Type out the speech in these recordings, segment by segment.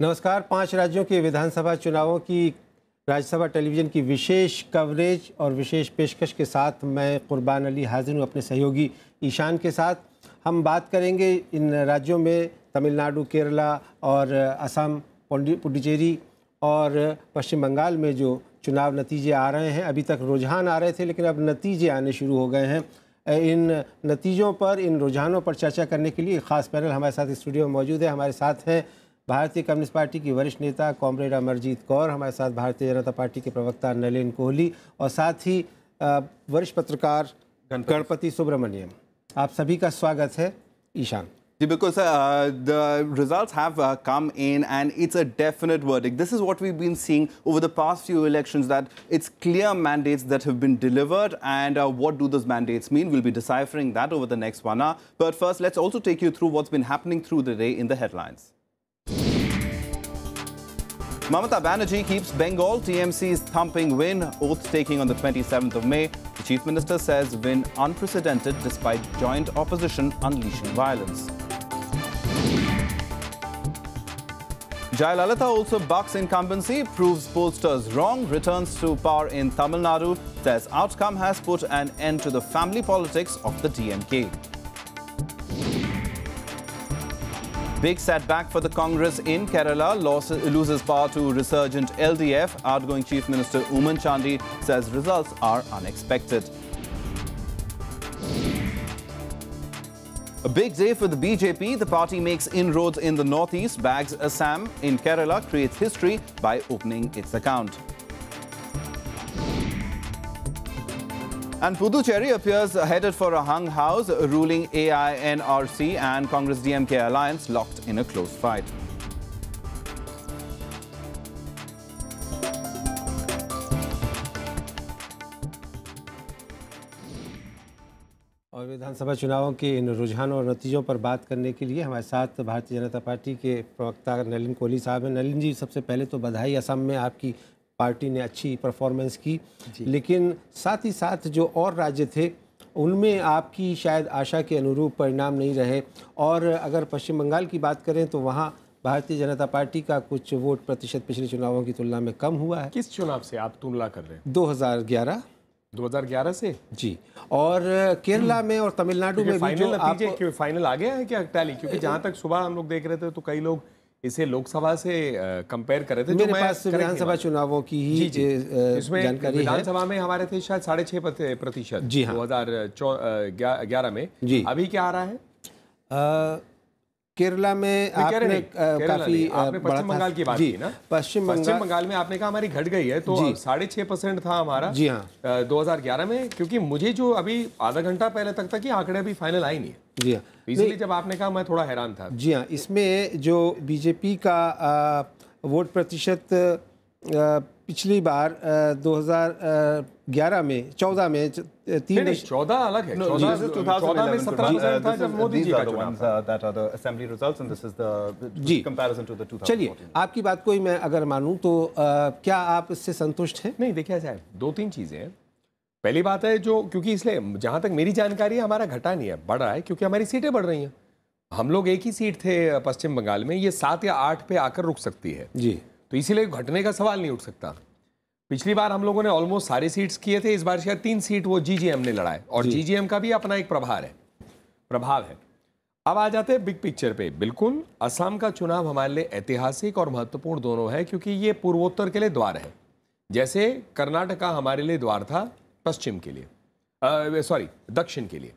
नमस्कार, पाँच राज्यों के विधानसभा चुनावों की, राज्यसभा टेलीविज़न की विशेष कवरेज और विशेष पेशकश के साथ मैं कुर्बान अली हाजिर हूँ अपने सहयोगी ईशान के साथ। हम बात करेंगे इन राज्यों में, तमिलनाडु, केरला और असम पुडुचेरी और पश्चिम बंगाल में जो चुनाव नतीजे आ रहे हैं। अभी तक रुझान आ रहे थे, लेकिन अब नतीजे आने शुरू हो गए हैं। इन नतीजों पर, इन रुझानों पर चर्चा करने के लिए ख़ास पैनल हमारे साथ स्टूडियो में मौजूद है। हमारे साथ हैं भारतीय कम्युनिस्ट पार्टी की वरिष्ठ नेता कॉमरेड अमरजीत कौर हमारे साथ भारतीय जनता पार्टी के प्रवक्ता नलिन कोहली और साथ ही वरिष्ठ पत्रकार गणपति। सुब्रमण्यम। आप सभी का स्वागत है ईशान। जी बिल्कुल sir the results have come in and it's a definite verdict this is what we been seeing over the past few elections that it's clear mandates that have been delivered and what do this mandates mean will be deciphering that over the next one hour but first let's also take you through what's been happening through the day in the headlines Mamata Banerjee keeps Bengal TMC's thumping win, oath taking on the 27th of May. The Chief Minister says win unprecedented despite joint opposition unleashing violence. Jayalalitha also bucks incumbency, proves pollsters wrong, returns to power in Tamil Nadu, says outcome has put an end to the family politics of the DMK. Big setback for the Congress in Kerala, loses power to resurgent LDF. Outgoing Chief Minister Oommen Chandy says results are unexpected. A big day for the BJP. The party makes inroads in the northeast, bags Assam in Kerala, creates history by opening its account. And Puducherry appears headed for a hung house, ruling AINRC and Congress DMK alliance locked in a close fight. और विधानसभा चुनावों के इन रुझानों और नतीजों पर बात करने के लिए हमारे साथ भारतीय जनता पार्टी के प्रवक्ता नलिन कोहली साहब हैं नलिन जी सबसे पहले तो बधाई असम में आपकी पार्टी ने अच्छी परफॉर्मेंस की। लेकिन साथ ही साथ जो और राज्य थे उनमें आपकी शायद आशा के अनुरूप परिणाम नहीं रहे। और अगर पश्चिम बंगाल की बात करें तो वहाँ भारतीय जनता पार्टी का कुछ वोट प्रतिशत पिछले चुनावों की तुलना में कम हुआ है। किस चुनाव से आप तुलना कर रहे हैं? 2011 2011 से? जी। और केरला में और तमिलनाडु में भी जो आप फाइनल आ गया है क्या टैली क्योंकि जहाँ तक सुबह हम लोग देख रहे थे तो कई लोग इसे लोकसभा से कंपेयर कर रहे थे मेरे पास विधानसभा चुनावों की ही जी, जी, इसमें जानकारी विधानसभा में हमारे थे शायद साढ़े छह प्रतिशत जी हाँ। दो हज़ार ग्यारह में। जी। अभी क्या आ रहा है? केरला में आपने काफ़ी आपने पश्चिम बंगाल की बात की ना? पश्चिम बंगाल पश्चिम बंगाल में आपने कहा हमारी घट गई है तो साढ़े छह परसेंट था हमारा जी हाँ। 2011 में क्योंकि मुझे जो अभी आधा घंटा पहले तक था कि आंकड़े अभी फाइनल आई नहीं है। जी हाँ। इसलिए जब आपने कहा मैं थोड़ा हैरान था। जी हाँ इसमें जो बीजेपी का वोट प्रतिशत पिछली बार 2011 में 14 में तीन चौदह अलग है चौदह में सत्रह परसेंट था जब मोदी जी चलिए आपकी बात को ही मैं अगर मानूं तो क्या आप इससे संतुष्ट हैं? नहीं देखिए है दो तीन चीज़ें हैं। पहली बात है जो क्योंकि इसलिए जहाँ तक मेरी जानकारी है हमारा घटा नहीं है बढ़ रहा है क्योंकि हमारी सीटें बढ़ रही हैं। हम लोग एक ही सीट थे पश्चिम बंगाल में ये सात या आठ पे आकर रुक सकती है। जी। तो इसीलिए घटने का सवाल नहीं उठ सकता। पिछली बार हम लोगों ने ऑलमोस्ट सारे सीट्स किए थे इस बार शायद तीन सीट वो जीजीएम ने लड़ाए। और जीजीएम का भी अपना एक प्रभाव है। प्रभाव है। अब आ जाते हैं बिग पिक्चर पे। बिल्कुल असम का चुनाव हमारे लिए ऐतिहासिक और महत्वपूर्ण दोनों है क्योंकि ये पूर्वोत्तर के लिए द्वार है। जैसे कर्नाटका हमारे लिए द्वार था पश्चिम के लिए। सॉरी दक्षिण के लिए।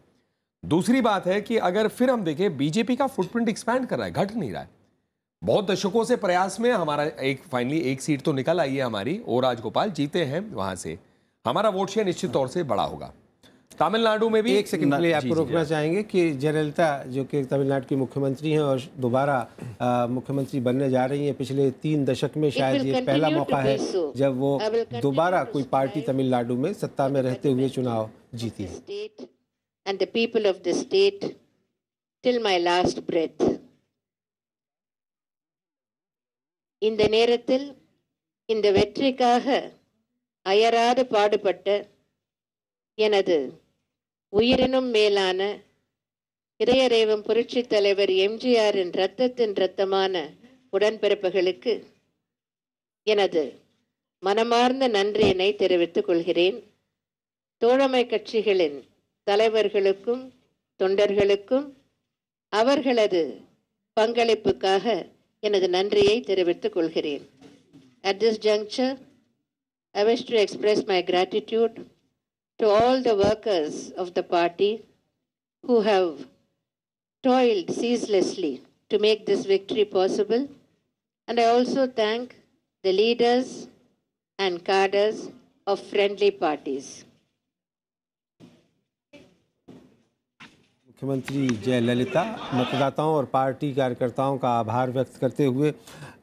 दूसरी बात है कि अगर फिर हम देखें बीजेपी का फुटप्रिंट एक्सपैंड कर रहा है घट नहीं रहा है। बहुत दशकों से प्रयास में हमारा एक फाइनली एक सीट तो निकल आई है हमारी ओ राजगोपाल जीते हैं वहाँ से। हमारा वोट शेयर निश्चित तौर से बड़ा होगा। तमिलनाडु में भी एक सेकंड के लिए आपको रोकना चाहेंगे कि जयललिता जो कि तमिलनाडु की मुख्यमंत्री हैं और दोबारा मुख्यमंत्री बनने जा रही हैं पिछले तीन दशक में शायद ये पहला मौका है जब वो दोबारा कोई पार्टी तमिलनाडु में सत्ता में रहते हुए चुनाव जीती है। and the people of the state till my last breath. இந்த நேரத்தில் இந்த வெற்றிக்காக அயராது பாடுபட்ட எனது உயிரினும் மேலான இறையறைவம் புரட்சி தலைவர் எம்ஜிஆரின் ரத்தத்தின் இரத்தமான உடன்பிறப்புகளுக்கு எனது மனமார்ந்த நன்றியினை தெரிவித்துக் கொள்கிறேன். தோழமை கட்சிகளின் தலைவர்களுக்கும் தொண்டர்களுக்கும் அவர்களது பங்களிப்புக்காக எனது நன்றியை தெரிவித்துக் கொள்கிறேன் At this juncture, I wish to express my gratitude to all the workers of the party who have toiled ceaselessly to make this victory possible. And I also thank the leaders and cadres of friendly parties. मुख्यमंत्री जयललिता, मतदाताओं और party कार्यकर्ताओं का आभार व्यक्त करते हुए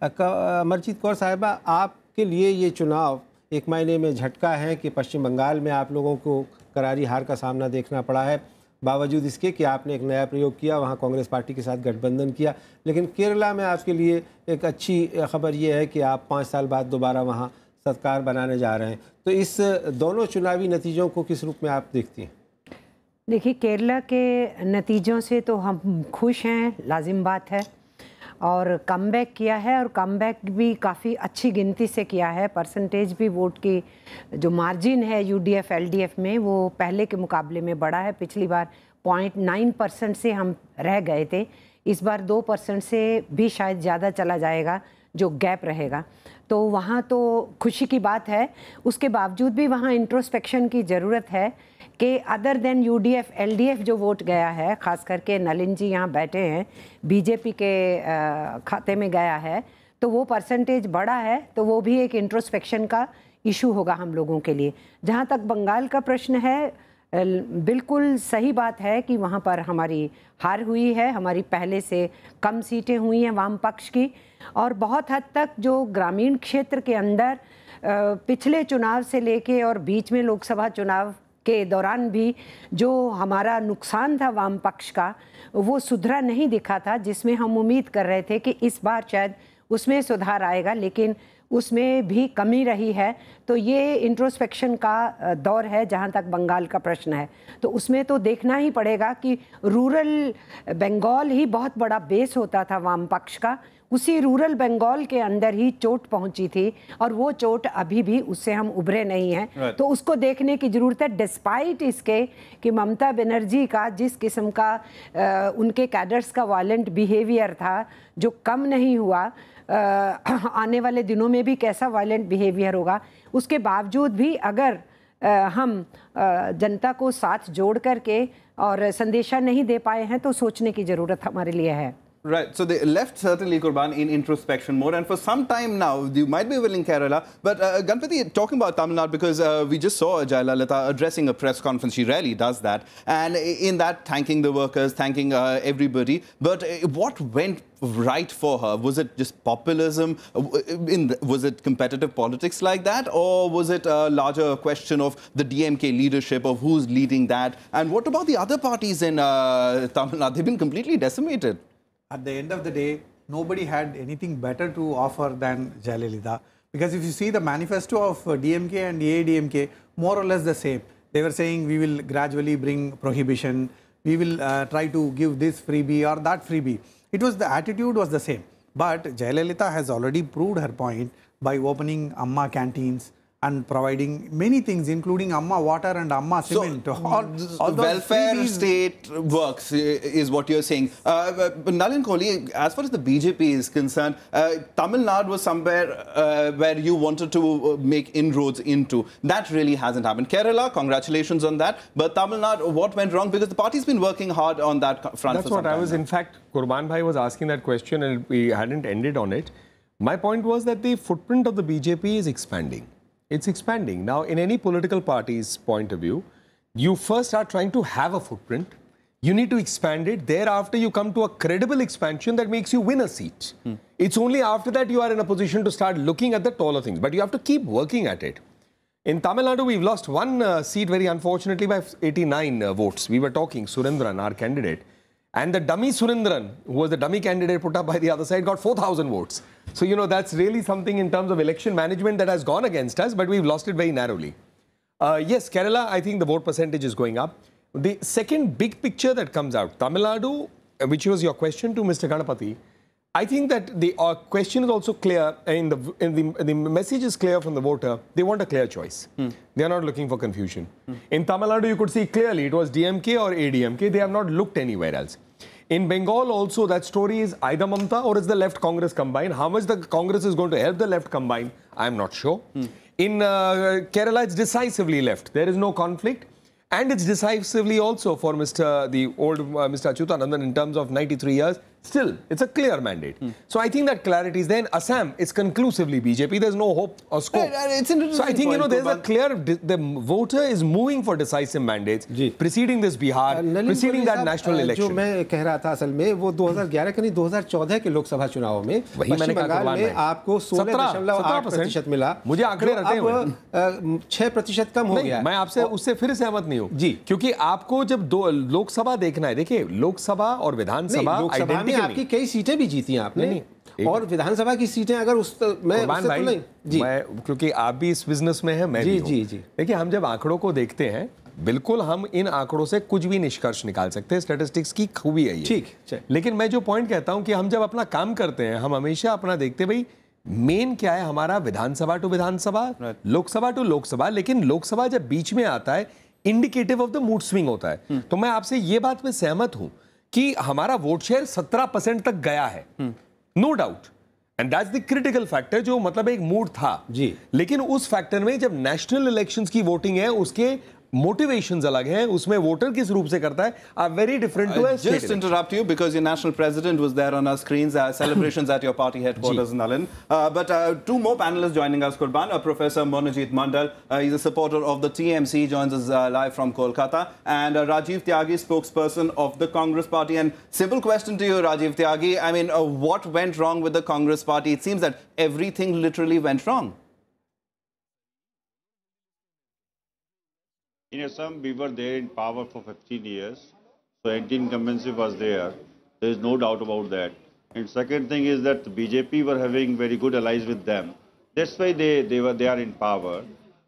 अमरजीत कौर साहिबा, आपके लिए ये चुनाव एक महीने में झटका है कि पश्चिम बंगाल में आप लोगों को करारी हार का सामना देखना पड़ा है। बावजूद इसके कि आपने एक नया प्रयोग किया, वहाँ कांग्रेस पार्टी के साथ गठबंधन किया। लेकिन केरला में आपके लिए एक अच्छी खबर ये है कि आप पाँच साल बाद दोबारा वहाँ सरकार बनाने जा रहे हैं। तो इस दोनों चुनावी नतीजों को किस रूप में आप देखती हैं? देखिए, केरला के नतीजों से तो हम खुश हैं, लाजिम बात है, और कम किया है, और कम भी काफ़ी अच्छी गिनती से किया है। परसेंटेज भी वोट की जो मार्जिन है यूडीएफ एलडीएफ में, वो पहले के मुकाबले में बड़ा है। पिछली बार पॉइंट नाइन परसेंट से हम रह गए थे। इस बार दो परसेंट से भी शायद ज़्यादा चला जाएगा, जो गैप रहेगा। तो वहाँ तो खुशी की बात है। उसके बावजूद भी वहाँ इंट्रोस्पेक्शन की ज़रूरत है कि अदर देन यूडीएफ एलडीएफ जो वोट गया है, खास करके नलिन जी यहाँ बैठे हैं बीजेपी के खाते में गया है तो वो परसेंटेज बड़ा है तो वो भी एक इंट्रोस्पेक्शन का इशू होगा हम लोगों के लिए। जहाँ तक बंगाल का प्रश्न है बिल्कुल सही बात है कि वहाँ पर हमारी हार हुई है, हमारी पहले से कम सीटें हुई हैं वाम पक्ष की और बहुत हद तक जो ग्रामीण क्षेत्र के अंदर पिछले चुनाव से लेके और बीच में लोकसभा चुनाव के दौरान भी जो हमारा नुकसान था वाम पक्ष का, वो सुधरा नहीं दिखा था, जिसमें हम उम्मीद कर रहे थे कि इस बार शायद उसमें सुधार आएगा, लेकिन उसमें भी कमी रही है। तो ये इंट्रोस्पेक्शन का दौर है जहाँ तक बंगाल का प्रश्न है। तो उसमें तो देखना ही पड़ेगा कि रूरल बंगाल ही बहुत बड़ा बेस होता था वाम पक्ष का। उसी रूरल बंगाल के अंदर ही चोट पहुँची थी और वो चोट अभी भी उससे हम उभरे नहीं हैं। Right. तो उसको देखने की ज़रूरत है डिस्पाइट इसके कि ममता बनर्जी का जिस किस्म का अ, उनके कैडर्स का वायलेंट बिहेवियर था जो कम नहीं हुआ आने वाले दिनों में भी कैसा वायलेंट बिहेवियर होगा? उसके बावजूद भी अगर हम जनता को साथ जोड़ करके और संदेशा नहीं दे पाए हैं तो सोचने की ज़रूरत हमारे लिए है। Right. So they left certainly Kurban in introspection mode, and for some time now, you might be willing Kerala. But uh, Ganpati, talking about Tamil Nadu, because uh, we just saw Jayalalitha addressing a press conference. She rarely does that, and in that, thanking the workers, thanking uh, everybody. But uh, what went right for her? Was it just populism? Uh, In the, was it competitive politics like that, or was it a larger question of the DMK leadership of who's leading that? And what about the other parties in uh, Tamil Nadu? They've been completely decimated. At the end of the day, nobody had anything better to offer than Jayalalitha. Because if you see the manifesto of uh, DMK and AADMK, more or less the same. They were saying we will gradually bring prohibition, we will uh, try to give this freebie or that freebie. It was the attitude was the same. But Jayalalitha has already proved her point by opening Amma canteens and providing many things, including Amma water and Amma cement. all, all welfare freebies- state works is what you're saying. Uh, Nalin Kohli, as far as the BJP is concerned, uh, Tamil Nadu was somewhere uh, where you wanted to uh, make inroads into. That really hasn't happened. Kerala, congratulations on that. But Tamil Nadu, what went wrong? Because the party's been working hard on that front That's for some what I was, now. in fact, Kurban Bhai was asking that question and we hadn't ended on it. My point was that the footprint of the BJP is expanding. It's expanding. Now, in any political party's point of view, you first are trying to have a footprint. You need to expand it. Thereafter, you come to a credible expansion that makes you win a seat. It's only after that you are in a position to start looking at the taller things. But you have to keep working at it. In Tamil Nadu, we've lost one uh, seat very unfortunately by 89 uh, votes. We were talking, Surendran, our candidate. And the dummy Surendran, who was the dummy candidate put up by the other side, got 4,000 votes. So, you know, that's really something in terms of election management that has gone against us, but we've lost it very narrowly. Uh, yes, Kerala, I think the vote percentage is going up. The second big picture that comes out, Tamil Nadu, uh, which was your question to Mr. Ganapati, I think that the uh, question is also clear, in the, in the the message is clear from the voter. They want a clear choice. They are not looking for confusion. In Tamil Nadu, you could see clearly it was DMK or ADMK. They have not looked anywhere else. In Bengal, also that story is either Mamta or is the left Congress combined. How much the Congress is going to help the left combine, I am not sure. In uh, Kerala, it's decisively left. There is no conflict. And it's decisively also for Mr. the old uh, Mr. Achuthanandan in terms of 93 years. Still, it's a clear mandate. So I think that clarity is there. In Assam, it's conclusively BJP. There's no hope or scope. It's an so I think you know there's a clear the voter is moving for decisive mandates, preceding this Bihar, Nalin preceding that national अ, जो election. मैं कह रहा था असल में वो 2011 के नहीं 2014 के लोकसभा चुनाव में पश्चिम बंगाल में आपको 16.8 प्रतिशत मिला मुझे आंकड़े हैं। अब छह प्रतिशत कम हो गया मैं आपसे उससे फिर सहमत नहीं हूँ जी। क्योंकि आपको जब दो लोकसभा देखना है देखिए लोकसभा और विधानसभा में आपकी कई सीटें भी जीती हैं आपने। नहीं, नहीं, और विधानसभा की सीटें अगर उस मैं उससे तो नहीं जी। मैं क्योंकि आप भी इस बिज़नेस में हैं मैं जी, भी जी, जी। देखिए हम जब आंकड़ों को देखते हैं बिल्कुल हम इन आंकड़ों से कुछ भी निष्कर्ष निकाल सकते हैं। स्टैटिस्टिक्स की खूबी है ठीक, लेकिन मैं जो पॉइंट कहता हूँ कि हम जब अपना काम करते हैं हम हमेशा अपना देखते भाई मेन क्या है हमारा? विधानसभा to Vidhan Sabha Lok Sabha to Lok Sabha लेकिन लोकसभा जब बीच में आता है indicative of the mood swing होता है। तो मैं आपसे ये बात में सहमत हूँ कि हमारा वोट शेयर सत्रह परसेंट तक गया है। No doubt and that's the critical factor जो मतलब एक मूड था। जी। लेकिन उस फैक्टर में जब नेशनल इलेक्शंस की वोटिंग है उसके मोटिवेशंस अलग हैं उसमें वोटर किस रूप से करता है are very different too because your national president was there on our screens, uh, celebrations at your party headquarters, Nalin. Uh, but uh, two more panelists joining us, Kurban. Uh, Professor Monojit Mandal, uh, he's a supporter of the TMC, joins us uh, live from Kolkata. And uh, Rajiv Tyagi, spokesperson of the Congress party. And simple question to you, Rajiv Tyagi. I mean, uh, what went wrong with the Congress party? It seems that everything literally went wrong. In Assam, we were there in power for 15 years. So anti-incumbency was there. There is no doubt about that. And second thing is that the BJP were having very good allies with them. That's why they, they were they are in power.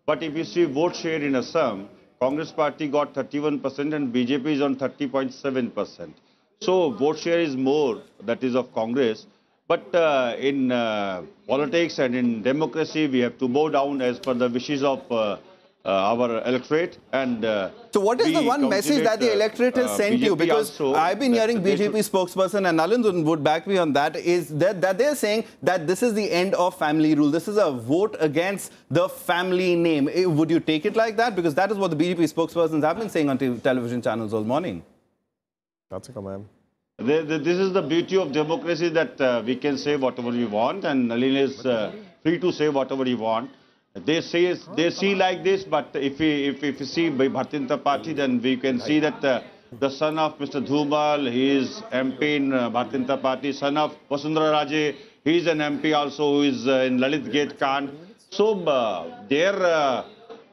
But if you see vote share in Assam, Congress party got 31% and BJP is on 30.7%. So vote share is more, that is of Congress. But uh, in uh, politics and in democracy, we have to bow down as per the wishes of uh, uh, our electorate. And uh, So what is the one message that the uh, electorate has uh, sent you? Because I've been hearing BJP should- spokesperson and Nalin would back me on that is that, that they're saying that this is the end of family rule. This is a vote against the family name. Eh, Would you take it like that? Because that is what the BJP spokespersons have been saying on te- television channels all morning. That's a command. The- the- this is the beauty of democracy that uh, we can say whatever we want, and Nalin is uh, free to say whatever he want. They see they see like this, but if we if, if you see Bharatiya Party, then we can see that uh, the son of Mr. Dhumal, he is MP in uh, Bharatiya Party. Son of Vasundhara Raje, he is an MP also who is uh, in Lalit Gate Khan. So uh, their uh,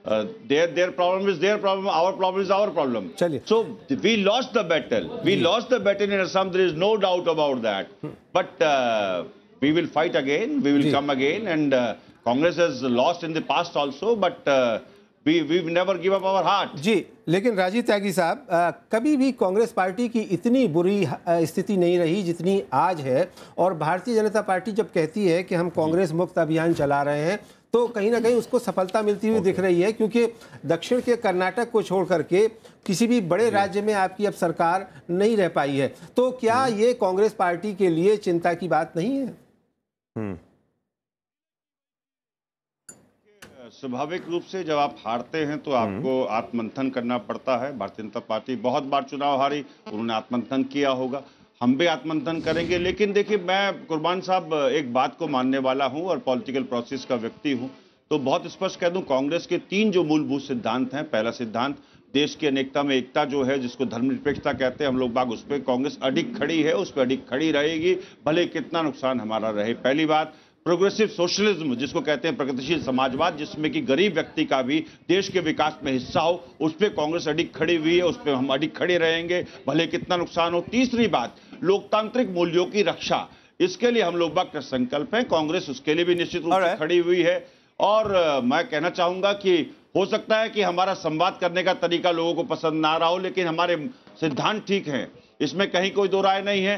uh their their problem is their problem. Our problem is our problem. So we lost the battle. We hmm. lost the battle in Assam. There is no doubt about that. Hmm. But uh, we will fight again. We will come again and. Uh, Congress has lost in the past also. But uh, we we've never give up our heart. जी लेकिन राजीव त्यागी साहब कभी भी Congress party की इतनी बुरी स्थिति नहीं रही जितनी आज है और भारतीय जनता पार्टी जब कहती है कि हम कांग्रेस मुक्त अभियान चला रहे हैं तो कहीं ना कहीं उसको सफलता मिलती हुई दिख रही है क्योंकि दक्षिण के कर्नाटक को छोड़ करके किसी भी बड़े राज्य में आपकी अब सरकार नहीं रह पाई है। तो क्या ये कांग्रेस पार्टी के लिए चिंता की बात नहीं है? स्वाभाविक रूप से जब आप हारते हैं तो आपको आत्मंथन करना पड़ता है। भारतीय जनता पार्टी बहुत बार चुनाव हारी उन्होंने आत्मंथन किया होगा। हम भी आत्मंथन करेंगे लेकिन देखिए मैं कुर्बान साहब एक बात को मानने वाला हूँ और पॉलिटिकल प्रोसेस का व्यक्ति हूँ। तो बहुत स्पष्ट कह दूँ कांग्रेस के तीन जो मूलभूत सिद्धांत हैं पहला सिद्धांत देश की अनेकता में एकता जो है जिसको धर्मनिरपेक्षता कहते हैं हम लोग बाग उस पर कांग्रेस अडिग खड़ी है उस पर अडिग खड़ी रहेगी भले कितना नुकसान हमारा रहे। पहली बात प्रोग्रेसिव सोशलिज्म जिसको कहते हैं प्रगतिशील समाजवाद जिसमें कि गरीब व्यक्ति का भी देश के विकास में हिस्सा हो उस पर कांग्रेस अडिग खड़ी हुई है उस पर हम अडिग खड़े रहेंगे भले कितना नुकसान हो। तीसरी बात लोकतांत्रिक मूल्यों की रक्षा। इसके लिए हम लोग का संकल्प है कांग्रेस उसके लिए भी निश्चित रूप से खड़ी हुई है। और मैं कहना चाहूँगा कि हो सकता है कि हमारा संवाद करने का तरीका लोगों को पसंद ना रहा हो लेकिन हमारे सिद्धांत ठीक हैं। इसमें कहीं कोई दो राय नहीं है।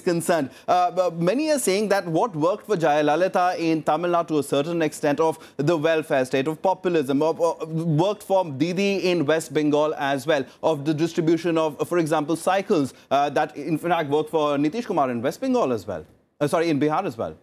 concerned, uh, many are saying that what worked for Jayalalitha in Tamil Nadu to a certain extent of the welfare state, of populism, of, uh, worked for Didi in West Bengal as well, of the distribution of, for example, cycles uh, that in fact worked for Nitish Kumar in West Bengal as well. Uh, sorry, in Bihar as well.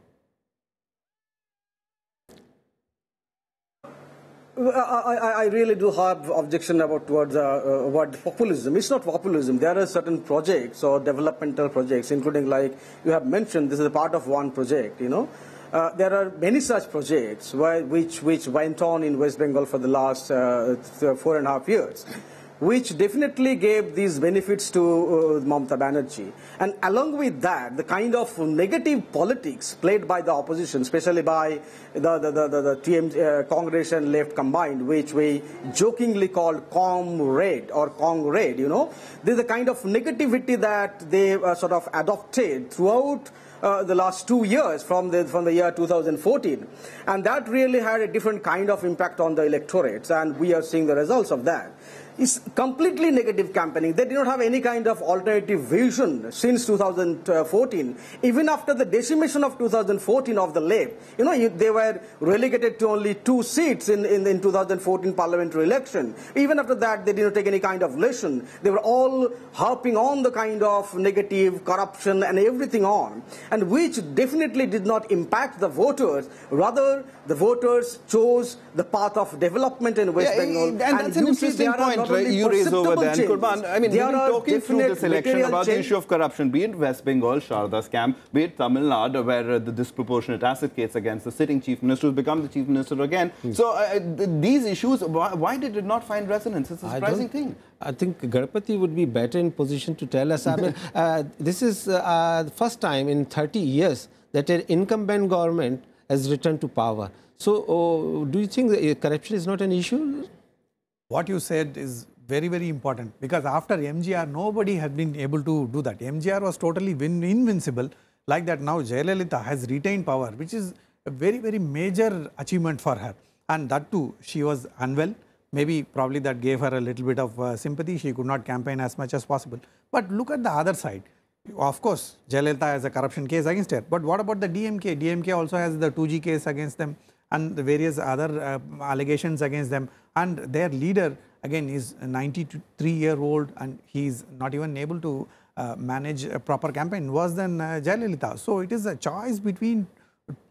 I, I, I really do have objection about towards uh, uh, what populism. It's not populism. There are certain projects or developmental projects, including like you have mentioned. This is a part of one project. You know, uh, there are many such projects where, which which went on in West Bengal for the last uh, four and a half years which definitely gave these benefits to uh, Mamata Banerjee. And along with that, the kind of negative politics played by the opposition, especially by the, the, the, the, the TM, uh, Congress and left combined, which we jokingly called Comrade or Congrade, you know, there's a kind of negativity that they uh, sort of adopted throughout uh, the last two years from the from the year 2014, and that really had a different kind of impact on the electorates, and we are seeing the results of that. It's completely negative campaigning. They did not have any kind of alternative vision since 2014. Even after the decimation of 2014 of the left, you know, they were relegated to only two seats in, in, in 2014 parliamentary election. Even after that, they did not take any kind of lesson. They were all harping on the kind of negative corruption and everything on, and which definitely did not impact the voters. Rather, the voters chose the path of development in West Yeah, Bengal. and that's an interesting point not only you raise over there. Changes, Kurban, I mean, there we've been are talking through this election about the issue of corruption, be it West Bengal, Saradha scam, be it Tamil Nadu, where uh, the disproportionate asset case against the sitting chief minister who's become the chief minister again. So uh, th- these issues, why, why did it not find resonance? It's a surprising don't- thing. I think Ganpati would be better in position to tell us. I mean, uh, this is uh, the first time in 30 years that an incumbent government has returned to power. So, oh, do you think that, uh, corruption is not an issue? What you said is very very important because after MGR nobody has been able to do that. MGR was totally invincible like that now Jayalalitha has retained power which is a very very major achievement for her. And that too she was unwell. Maybe probably that gave her a little bit of uh, sympathy. She could not campaign as much as possible. But look at the other side. Of course Jayalalitha has a corruption case against her. But what about the DMK DMK also has the 2G case against them and the various other uh, allegations against them and their leader again is 93 year old and he is not even able to uh, manage a proper campaign worse than uh, Jayalalitha. So it is a choice between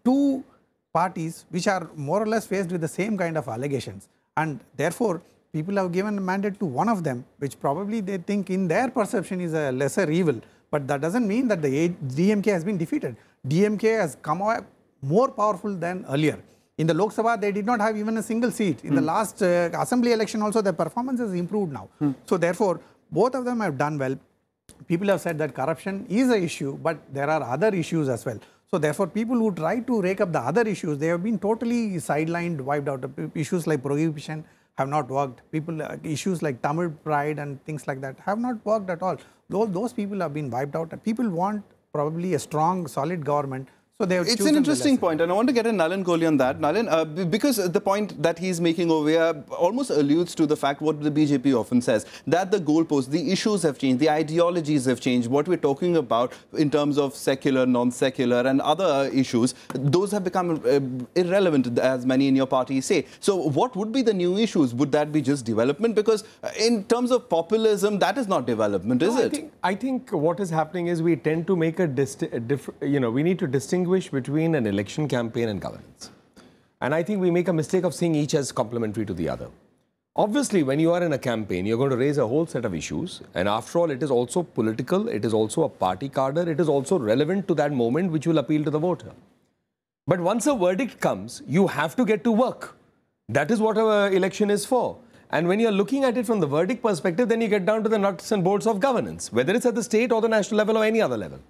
two parties which are more or less faced with the same kind of allegations and therefore people have given a mandate to one of them which probably they think in their perception is a lesser evil but that doesn't mean that the DMK has been defeated. DMK has come out more powerful than earlier. In the Lok Sabha, they did not have even a single seat. In the last uh, assembly election also, their performance has improved now. So therefore, both of them have done well. People have said that corruption is an issue, but there are other issues as well. So therefore, people who try to rake up the other issues, they have been totally sidelined, wiped out. Issues like prohibition have not worked. People, uh, issues like Tamil pride and things like that have not worked at all. Those, those people have been wiped out. People want probably a strong, solid government. So they It's an interesting point, and I want to get a Nalin Kohli on that. Nalin, uh, because the point that he's making over here almost alludes to the fact what the BJP often says that the goalposts, the issues have changed, the ideologies have changed. What we're talking about in terms of secular, non-secular, and other issues, those have become uh, irrelevant, as many in your party say. So, what would be the new issues? Would that be just development? Because uh, in terms of populism, that is not development, is No, it? I think, I think what is happening is we tend to make a, diff- you know, we need to distinguish between an election campaign and governance. And I think we make a mistake of seeing each as complementary to the other. Obviously, when you are in a campaign, you're going to raise a whole set of issues. And after all, it is also political, it is also a party cadre, it is also relevant to that moment which will appeal to the voter. But once a verdict comes, you have to get to work. That is what our election is for. And when you're looking at it from the verdict perspective, then you get down to the nuts and bolts of governance, whether it's at the state or the national level or any other level.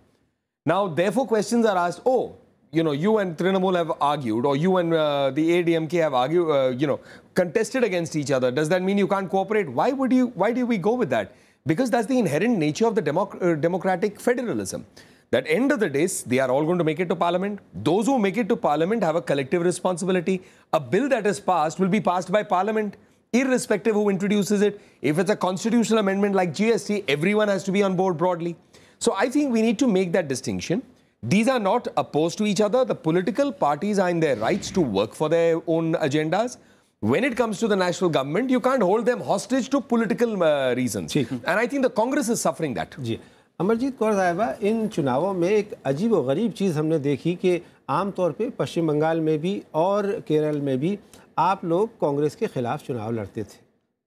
Now, therefore, questions are asked. Oh, you know, you and Trinamool have argued, or you and uh, the ADMK have argued, uh, you know, contested against each other. Does that mean you can't cooperate? Why would you? Why do we go with that? Because that's the inherent nature of the democ- uh, democratic federalism. That end of the day, they are all going to make it to parliament. Those who make it to parliament have a collective responsibility. A bill that is passed will be passed by parliament, irrespective who introduces it. If it's a constitutional amendment like GST, everyone has to be on board broadly. So I think we need to make that distinction. These are not opposed to each other. The political parties are in their rights to work for their own agendas. When it comes to the national government, you can't hold them hostage to political uh, reasons. And I think the Congress is suffering that. जी अमरजीत कौर साहिबा इन चुनावों में एक अजीब व गरीब चीज़ हमने देखी कि आम तौर पे पश्चिम बंगाल में भी और केरल में भी आप लोग कांग्रेस के खिलाफ चुनाव लड़ते थे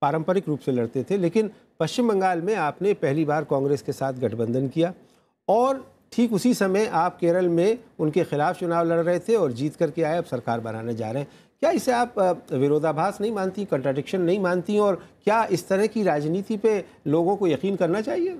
पारंपरिक रूप से लड़ते थे लेकिन पश्चिम बंगाल में आपने पहली बार कांग्रेस के साथ गठबंधन किया और ठीक उसी समय आप केरल में उनके खिलाफ चुनाव लड़ रहे थे और जीत करके आए, अब सरकार बनाने जा रहे हैं। क्या इसे आप विरोधाभास नहीं मानती, कंट्राडिक्शन नहीं मानती और क्या इस तरह की राजनीति पे लोगों को यकीन करना चाहिए?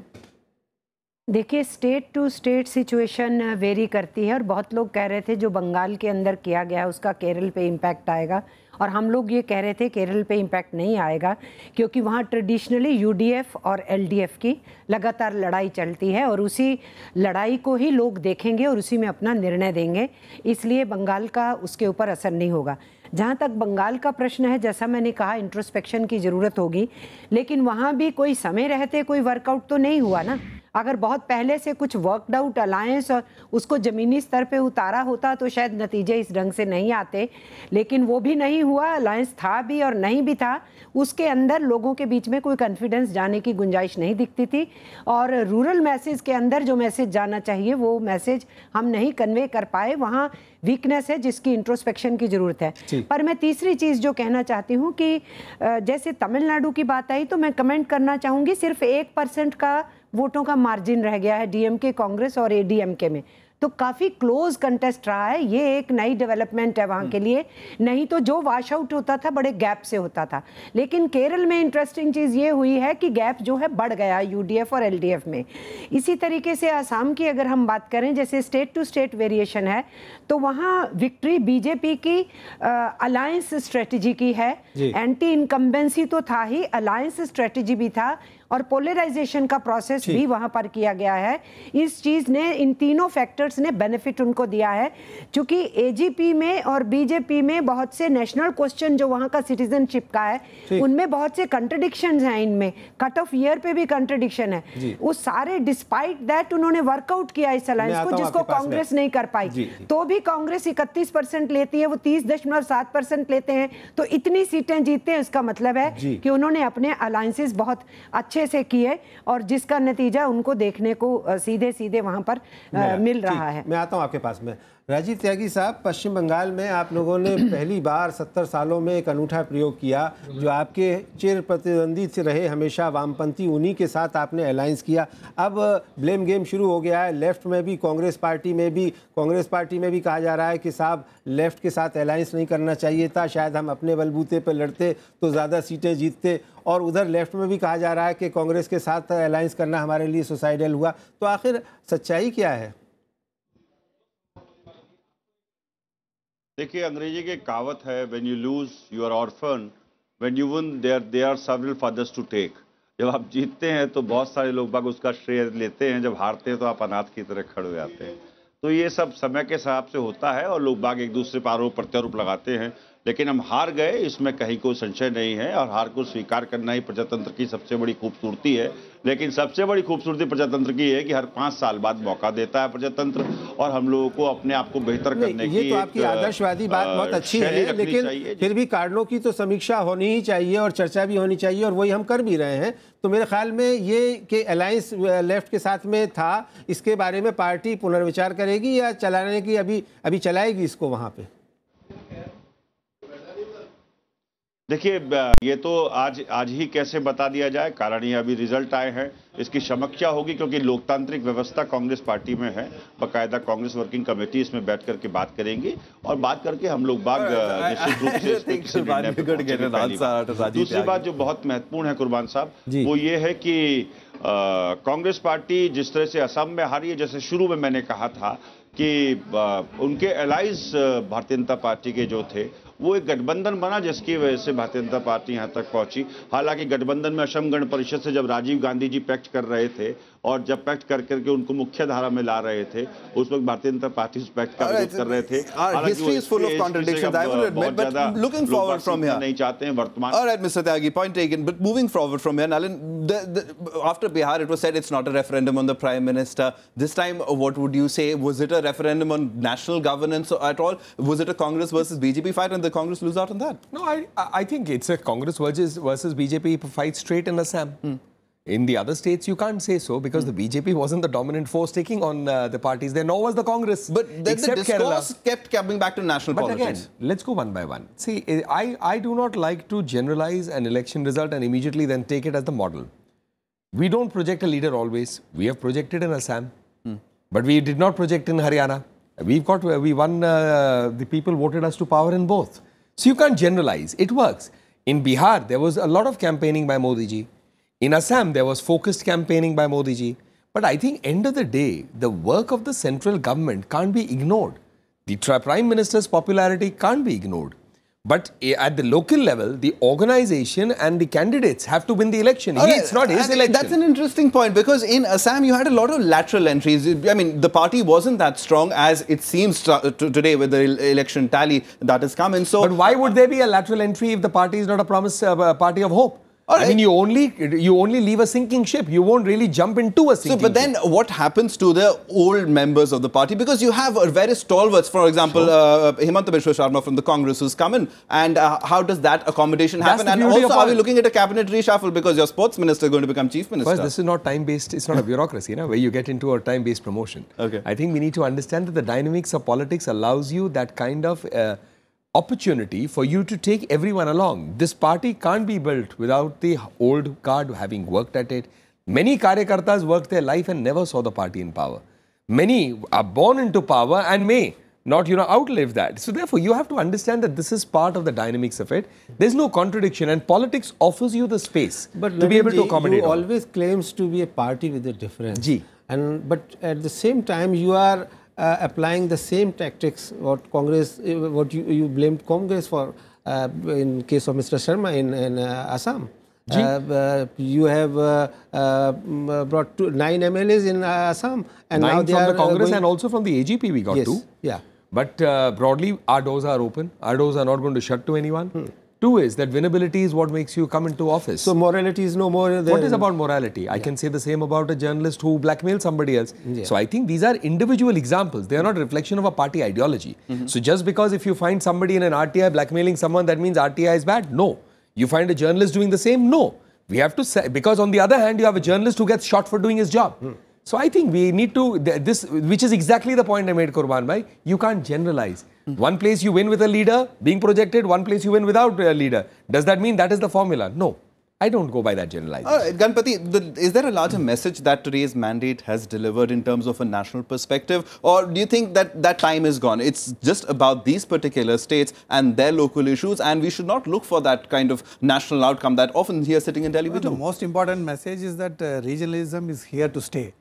देखिए, state to state situation vary करती है और बहुत लोग कह रहे थे जो बंगाल के अंदर किया गया है, उसका केरल पे इम्पैक्ट आएगा। और हम लोग ये कह रहे थे केरल पे इम्पैक्ट नहीं आएगा, क्योंकि वहाँ ट्रेडिशनली यूडीएफ और एलडीएफ की लगातार लड़ाई चलती है और उसी लड़ाई को ही लोग देखेंगे और उसी में अपना निर्णय देंगे। इसलिए बंगाल का उसके ऊपर असर नहीं होगा। जहाँ तक बंगाल का प्रश्न है, जैसा मैंने कहा इंट्रोस्पेक्शन की ज़रूरत होगी, लेकिन वहाँ भी कोई समय रहते, कोई वर्कआउट तो नहीं हुआ ना। अगर बहुत पहले से कुछ वर्कड आउट अलायंस और उसको ज़मीनी स्तर पे उतारा होता तो शायद नतीजे इस ढंग से नहीं आते। लेकिन वो भी नहीं हुआ अलायंस था भी और नहीं भी था। उसके अंदर लोगों के बीच में कोई कॉन्फिडेंस जाने की गुंजाइश नहीं दिखती थी। और रूरल मैसेज के अंदर जो मैसेज जाना चाहिए वो मैसेज हम नहीं कन्वे कर पाए। वहाँ वीकनेस है जिसकी इंट्रोस्पेक्शन की ज़रूरत है। पर मैं तीसरी चीज़ जो कहना चाहती हूँ कि जैसे तमिलनाडु की बात आई तो मैं कमेंट करना चाहूँगी सिर्फ़ एक परसेंट का वोटों का मार्जिन रह गया है डीएमके कांग्रेस और एडीएमके में। तो काफ़ी क्लोज कंटेस्ट रहा है ये एक नई डेवलपमेंट है वहाँ के लिए। नहीं तो जो वॉश आउट होता था बड़े गैप से होता था। लेकिन केरल में इंटरेस्टिंग चीज़ ये हुई है कि गैप जो है बढ़ गया यूडीएफ और एलडीएफ में। इसी तरीके से आसाम की अगर हम बात करें जैसे स्टेट टू स्टेट वेरिएशन है तो वहाँ विक्ट्री बीजेपी की अलायंस स्ट्रेटजी की है। एंटी इनकम्बेंसी तो था ही अलायंस स्ट्रेटजी भी था। और पोलराइजेशन का प्रोसेस भी वहाँ पर किया गया है। इस चीज़ ने इन तीनों फैक्टर्स ने बेनिफिट उनको दिया है। क्योंकि एजीपी में और बीजेपी में बहुत से नेशनल क्वेश्चन जो वहाँ का सिटीजनशिप का है उनमें बहुत से कंट्रडिक्शन हैं इनमें। कट ऑफ़ ईयर पे भी कंट्रडिक्शन है। उस सारे डिस्पाइट दैट उन्होंने वर्कआउट किया इस अलायंस को जिसको। कांग्रेस नहीं कर पाई। जी, जी। तो भी कांग्रेस इकतीस परसेंट लेती है वो तीस दशमलव सात परसेंट लेते हैं। तो इतनी सीटें जीतते हैं इसका मतलब है कि उन्होंने अपने अलायंसेस बहुत अच्छे से किए और जिसका नतीजा उनको देखने को सीधे सीधे वहाँ पर मिल रहा है। मैं आता हूँ आपके पास में। राजीव त्यागी साहब, पश्चिम बंगाल में आप लोगों ने पहली बार सत्तर सालों में एक अनूठा प्रयोग किया, जो आपके चिर प्रतिद्वंदी से रहे हमेशा वामपंथी उन्हीं के साथ आपने अलायंस किया। अब ब्लेम गेम शुरू हो गया है। लेफ़्ट में भी, कांग्रेस पार्टी में भी, कांग्रेस पार्टी में भी कहा जा रहा है कि साहब लेफ़्ट के साथ अलायंस नहीं करना चाहिए था। शायद हम अपने बलबूते पर लड़ते तो ज़्यादा सीटें जीतते। और उधर लेफ़्ट में भी कहा जा रहा है कि कांग्रेस के साथ अलायंस करना हमारे लिए सुसाइडल हुआ। तो आखिर सच्चाई क्या है? देखिए, अंग्रेज़ी की कहावत है when you lose you are orphan when you win there they are several fathers to take जब आप जीतते हैं तो बहुत सारे लोग बाग उसका श्रेय लेते हैं। जब हारते हैं तो आप अनाथ की तरह खड़े हो जाते हैं। तो ये सब समय के हिसाब से होता है और लोग बाग एक दूसरे पर आरोप प्रत्यारोप लगाते हैं। लेकिन हम हार गए, इसमें कहीं कोई संशय नहीं है और हार को स्वीकार करना ही प्रजातंत्र की सबसे बड़ी खूबसूरती है। लेकिन सबसे बड़ी खूबसूरती प्रजातंत्र की है कि हर पाँच साल बाद मौका देता है प्रजातंत्र और हम लोगों को अपने आप को बेहतर करने की ये तो आपकी आदर्शवादी बात बहुत अच्छी है लेकिन फिर भी कारणों की तो समीक्षा होनी ही चाहिए और चर्चा भी होनी चाहिए और वही हम कर भी रहे हैं। तो मेरे ख्याल में ये कि अलायंस लेफ़्ट के साथ में था इसके बारे में पार्टी पुनर्विचार करेगी या चलाने की अभी अभी चलाएगी इसको वहाँ पे? देखिए ये तो आज आज ही कैसे बता दिया जाए कारण ये अभी रिज़ल्ट आए हैं। इसकी समीक्षा होगी क्योंकि लोकतांत्रिक व्यवस्था कांग्रेस पार्टी में है। बकायदा कांग्रेस वर्किंग कमेटी इसमें बैठ करके बात करेंगी और बात करके हम लोग बाग निश्चित रूप से दूसरी बात जो बहुत महत्वपूर्ण है कुर्बान साहब वो ये है कि कांग्रेस पार्टी जिस तरह से असम में हारी है जैसे शुरू में मैंने कहा था कि उनके एलाइज भारतीय जनता पार्टी के जो थे वो एक गठबंधन बना जिसकी वजह से भारतीय जनता पार्टी यहाँ तक पहुँची हालाँकि गठबंधन में असम गण परिषद से जब राजीव गांधी जी पैक्ट कर रहे थे और जब पैक्ट कर करके उनको मुख्य धारा में ला रहे थे उस वक्त भारतीय जनता पार्टी उस पैक्ट का विरोध कर रहे थे. नहीं चाहते हैं वर्तमान All right, Mr. Tyagi, point taken. But moving forward from here, Nalan, the, the, after Bihar, it was said it's not a referendum on the Prime Minister. This time, uh, what would you say? Was it a referendum on national governance at all? Was it a Congress versus BJP fight and the Congress lose out on that? No, I, I think it's a Congress versus, versus BJP fight straight in Assam. Hmm. In the other states, you can't say so because hmm. the BJP wasn't the dominant force taking on uh, the parties there, nor was the Congress. But the except Kerala. discourse kept coming back to national But politics. again, let's go one by one. See, eh, I, I do not like to generalize an election result and immediately then take it as the model. We don't project a leader always. We have projected in Assam, hmm. but we did not project in Haryana. We've got, we won, uh, the people voted us to power in both. So you can't generalize. It works. In Bihar, there was a lot of campaigning by Modi ji. In Assam, there was focused campaigning by Modi ji. But I think end of the day, the work of the central government can't be ignored. The Prime Minister's popularity can't be ignored. But eh, at the local level, the organization and the candidates have to win the election. He, it's not his and election. That's an interesting point because in Assam you had a lot of lateral entries. I mean, the party wasn't that strong as it seems to, to- today with the election tally that has come in. So, But why would there be a lateral entry if the party is not a promise uh, party of hope? All I right. mean, you only you only leave a sinking ship. You won't really jump into a sinking. so, but then ship. what happens to the old members of the party? Because you have various stalwarts, for example, uh, Himanta Biswa Sarma from the Congress who's come in. And uh, how does that accommodation That's happen? And also, are we looking at a cabinet reshuffle because your sports minister is going to become chief minister? First, this is not time-based. It's not a bureaucracy, you know, where you get into a time-based promotion. Okay. I think we need to understand that the dynamics of politics allows you that kind of uh, opportunity for you to take everyone along. This party can't be built without the old guard having worked at it. Many karyakartas worked their life and never saw the party in power. Many are born into power and may not, you know, outlive that. So therefore, you have to understand that this is part of the dynamics of it. There's no contradiction, and politics offers you the space But to be able to accommodate. You always claims to be a party with a difference. Ji. And but at the same time, you are uh, applying the same tactics. What Congress, uh, what you, you blamed Congress for uh, in case of Mr. Sarma in, in uh, Assam. Uh, uh, you have brought two, nine MLAs in uh, Assam, and now Nine they from are the Congress and also from the AGP we got Yes, two. yeah. But uh, broadly, our doors are open. Our doors are not going to shut to anyone. Hmm. Two is that winnability is what makes you come into office. So morality is no more. What is about morality? I can say the same about a journalist who blackmails somebody else. So I think these are individual examples. They are not a reflection of a party ideology. Mm-hmm. So just because if you find somebody in an RTI blackmailing someone, that means RTI is bad? No. You find a journalist doing the same? No. We have to say, because on the other hand, you have a journalist who gets shot for doing his job. Hmm. So I think we need to, this, which is exactly the point I made, Kurban bhai. You can't generalize. Hmm. One place you win with a leader being projected, one place you win without a leader. Does that mean that is the formula? No. I don't go by that generalization. All right, Ganpati, the, is there a larger message that today's mandate has delivered in terms of a national perspective? Or do you think that that time is gone? It's just about these particular states and their local issues, and we should not look for that kind of national outcome that often here sitting in Delhi we Well, the most important message is that uh, regionalism is here to stay.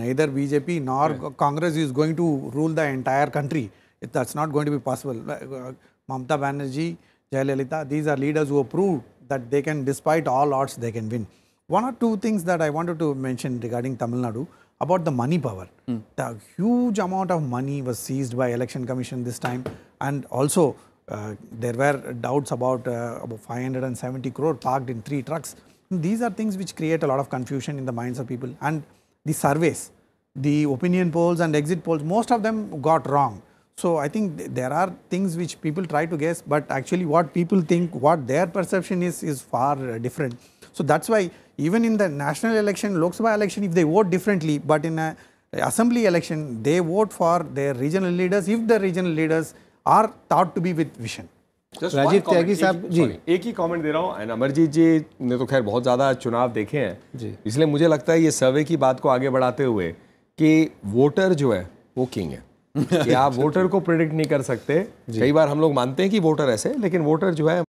Neither BJP nor Congress is going to rule the entire country. It, that's not going to be possible. Uh, Mamata Banerjee, Jayalalitha, these are leaders who have proved that they can, despite all odds, they can win. One or two things that I wanted to mention regarding Tamil Nadu about the money power. The huge amount of money was seized by election commission this time, and also uh, there were doubts about uh, about 570 crore parked in three trucks. These are things which create a lot of confusion in the minds of people. And the surveys, the opinion polls and exit polls, most of them got wrong. So I think th- there are things which people try to guess, but actually what people think, what their perception is, is far uh, different. So that's why even in the national election, Lok Sabha election, if they vote differently, but in a assembly election, they vote for their regional leaders if the regional leaders are thought to be with vision. Rajiv Tyagi साहब, जी। एक ही comment दे रहा हूँ and Amarjeet जी ने तो खैर बहुत ज़्यादा चुनाव देखे हैं। जी। इसलिए मुझे लगता है ये सर्वे की बात को आगे बढ़ाते हुए कि वोटर जो है वो किंग है। कि आप वोटर को प्रिडिक्ट नहीं कर सकते। कई बार हम लोग मानते हैं कि वोटर ऐसे लेकिन वोटर जो है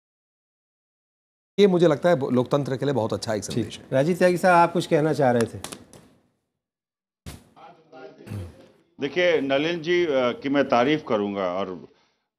ये मुझे लगता है लोकतंत्र के लिए बहुत अच्छा एक संदेश है। राजीव त्यागी साहब आप कुछ कहना चाह रहे थे? देखिए नलिन जी की मैं तारीफ़ करूँगा और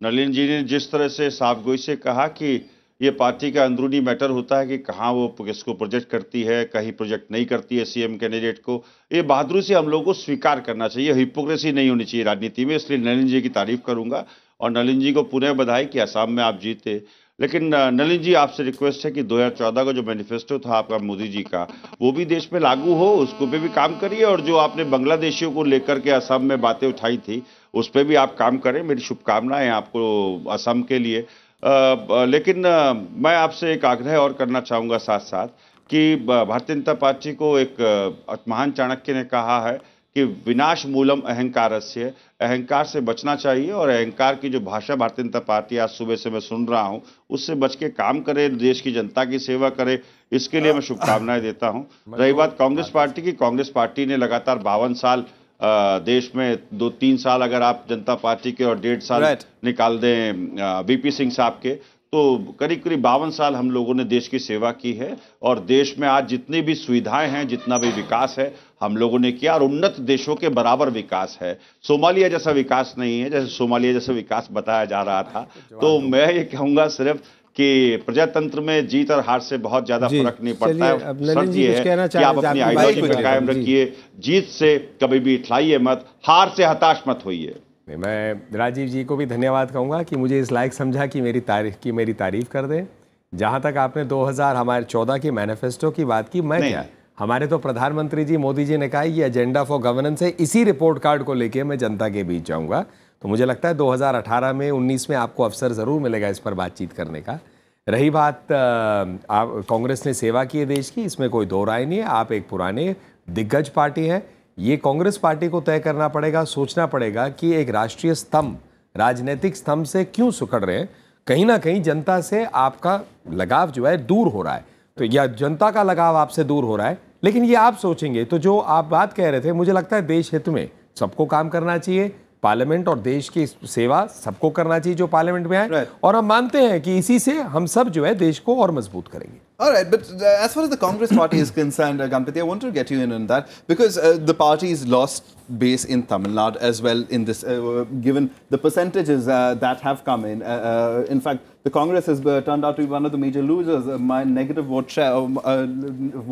नलिन जी ने जिस तरह से साफगोई से कहा कि ये पार्टी का अंदरूनी मैटर होता है कि कहाँ वो किसको प्रोजेक्ट करती है, कहीं प्रोजेक्ट नहीं करती है सीएम कैंडिडेट को, ये बहादुरी से हम लोगों को स्वीकार करना चाहिए। हिपोक्रेसी नहीं होनी चाहिए राजनीति में, इसलिए नलिन जी की तारीफ़ करूँगा और नलिन जी को पुनः बधाई कि असम में आप जीते। लेकिन नलिन जी, आपसे रिक्वेस्ट है कि 2014 का जो मैनिफेस्टो था आपका मोदी जी का, वो भी देश में लागू हो, उसको भी काम करिए और जो आपने बांग्लादेशियों को लेकर के असम में बातें उठाई थी उस पर भी आप काम करें। मेरी शुभकामनाएँ आपको असम के लिए। ब- लेकिन अ, मैं आपसे एक आग्रह और करना चाहूँगा साथ साथ कि भारतीय जनता पार्टी को एक महान चाणक्य ने कहा है कि विनाश मूलम अहंकारस्य। अहंकार से बचना चाहिए और अहंकार की जो भाषा भारतीय जनता पार्टी आज सुबह से मैं सुन रहा हूँ उससे बच के काम करे देश की जनता की सेवा करे। इसके लिए मैं शुभकामनाएँ देता हूँ। रही बात कांग्रेस पार्टी की कांग्रेस पार्टी ने लगातार बावन साल देश में दो तीन साल अगर आप जनता पार्टी के और डेढ़ साल Right. निकाल दें बीपी सिंह साहब के तो करीब करीब बावन साल हम लोगों ने देश की सेवा की है और देश में आज जितनी भी सुविधाएँ हैं जितना भी विकास है हम लोगों ने किया और उन्नत देशों के बराबर विकास है। सोमालिया जैसा विकास नहीं है जैसे सोमालिया जैसा विकास बताया जा रहा था। तो मैं ये कहूँगा सिर्फ़ कि प्रजातंत्र में जीत और हार से बहुत ज़्यादा फ़र्क नहीं पड़ता है। शर्त ये है कि आप अपनी आइडियोलॉजी पर कायम रखिए जीत से कभी भी इठलाइए मत हार से हताश मत होइए। मैं राजीव जी को भी धन्यवाद कहूँगा कि मुझे इस लायक समझा कि मेरी तारीफ़ की मेरी तारीफ़ कर दें। जहाँ तक आपने 2000 हमारे 14 की मैनिफेस्टो की बात की मैं क्या? हमारे तो प्रधानमंत्री जी मोदी जी ने कहा ये एजेंडा फॉर गवर्नेंस है इसी रिपोर्ट कार्ड को लेके मैं जनता के बीच जाऊँगा। तो मुझे लगता है 2018 में 19 में आपको अवसर ज़रूर मिलेगा इस पर बातचीत करने का। रही बात आप, कांग्रेस ने सेवा की है देश की, इसमें कोई दो राय नहीं है, आप एक पुराने दिग्गज पार्टी हैं। ये कांग्रेस पार्टी को तय करना पड़ेगा, सोचना पड़ेगा कि एक राष्ट्रीय स्तंभ, राजनीतिक स्तंभ से क्यों सुखड़ रहे हैं। कहीं ना कहीं जनता से आपका लगाव जो है दूर हो रहा है। तो या जनता का लगाव आपसे दूर हो रहा है, लेकिन ये आप सोचेंगे। तो जो आप बात कह रहे थे, मुझे लगता है देश हित में सबको काम करना चाहिए पार्लियामेंट और देश की सेवा सबको करना चाहिए जो पार्लियामेंट में है Right. और हम मानते हैं कि इसी से हम सब जो है देश को और मज़बूत करेंगे All right, but uh, as far as the Congress party is concerned, uh, Gampati, I want to get you in on that because uh, the party's lost base in Tamil Nadu as well in this, uh, given the percentages uh, that have come in. Uh, uh, in fact, the Congress has uh, turned out to be one of the major losers. Uh, my negative vote share, um, uh,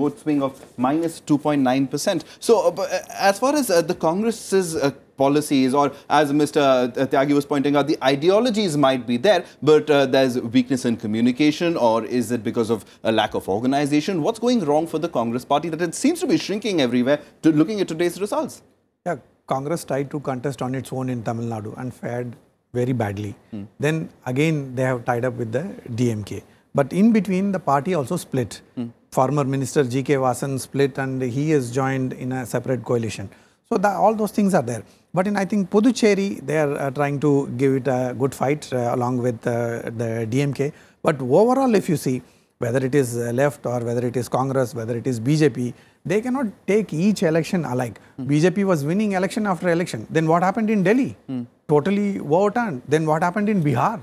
vote swing of minus 2.9 percent. So, uh, uh, as far as uh, the Congress's uh, policies, or as Mr. Uh, Tyagi was pointing out, the ideologies might be there, but uh, there's weakness in communication, or is it because of a lack of organization? What's going wrong for the Congress party that it seems to be shrinking everywhere? To looking at today's results. Yeah, Congress tried to contest on its own in Tamil Nadu and fared very badly. Hmm. Then again, they have tied up with the DMK. But in between, the party also split. Hmm. Former Minister G.K. Vasan split and he has joined in a separate coalition. So that, all those things are there. But in I think Puducherry, they are uh, trying to give it a good fight uh, along with uh, the DMK. But overall, if you see, whether it is uh, left or whether it is Congress, whether it is BJP, they cannot take each election alike. BJP was winning election after election. Then what happened in Delhi? Totally overturned. Then what happened in Bihar?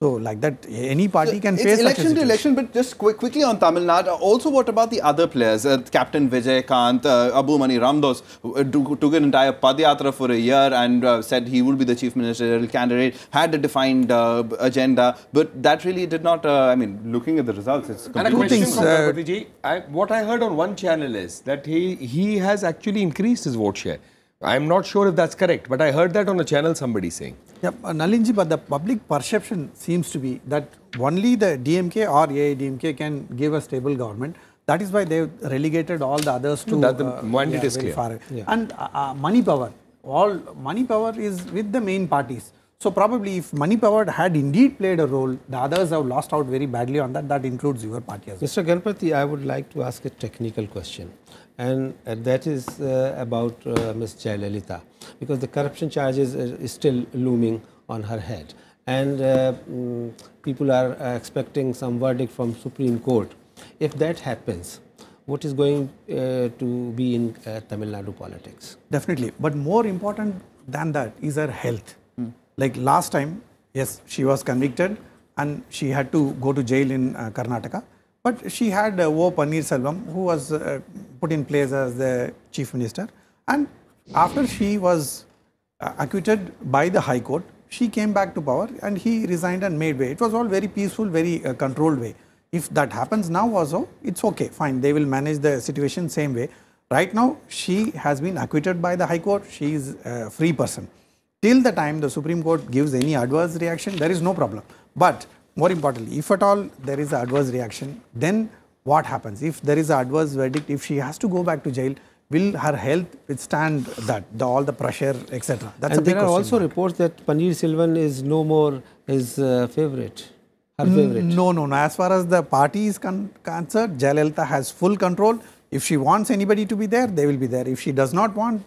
So like that, any party can it's face such a election to situation. election, but just quick, quickly on Tamil Nadu. Also, what about the other players? Uh, Captain Vijaykanth, uh, Anbumani Ramadoss uh, took an entire Padyatra for a year and uh, said he would be the chief ministerial candidate, had a defined uh, agenda, but that really did not. Uh, I mean, looking at the results, it's And a completely question things, from uh, I, what I heard on one channel is that he he has actually increased his vote share. I'm not sure if that's correct, but I heard that on a channel somebody saying. Yeah, uh, Nalinji, but the public perception seems to be that only the DMK or AIDMK can give a stable government. That is why they've relegated all the others to That the mandate is very clear. far. And uh, uh, money power, all money power is with the main parties. So probably if money power had indeed played a role, the others have lost out very badly on that. That includes your party as well. Mr. Ganpati, I would like to ask a technical question, and uh, that is uh, about uh, Ms. Jayalalithaa, because the corruption charges is, is still looming on her head. and uh, mm, people are uh, expecting some verdict from Supreme Court. If that happens, what is going uh, to be in uh, Tamil Nadu politics? Definitely. But more important than that is her health. Like last time, yes, she was convicted and she had to go to jail in uh, Karnataka. But she had uh, O. Selvam, who was uh, put in place as the chief minister. And after she was uh, acquitted by the High Court, she came back to power and he resigned and made way. It was all very peaceful, very uh, controlled way. If that happens now also, it's okay, fine. They will manage the situation same way. Right now, she has been acquitted by the High Court. She is a free person. Till the time the Supreme Court gives any adverse reaction, there is no problem. But more importantly, if at all there is an adverse reaction, then what happens? If there is an adverse verdict, if she has to go back to jail, will her health withstand that, the, all the pressure, etc.? That's and a big there are also mark. reports that Paneer Selvam is no more his uh, favorite, her Mm, favorite. No, no, no. As far as the party is con- concerned, Jayalalithaa has full control. If she wants anybody to be there, they will be there. If she does not want,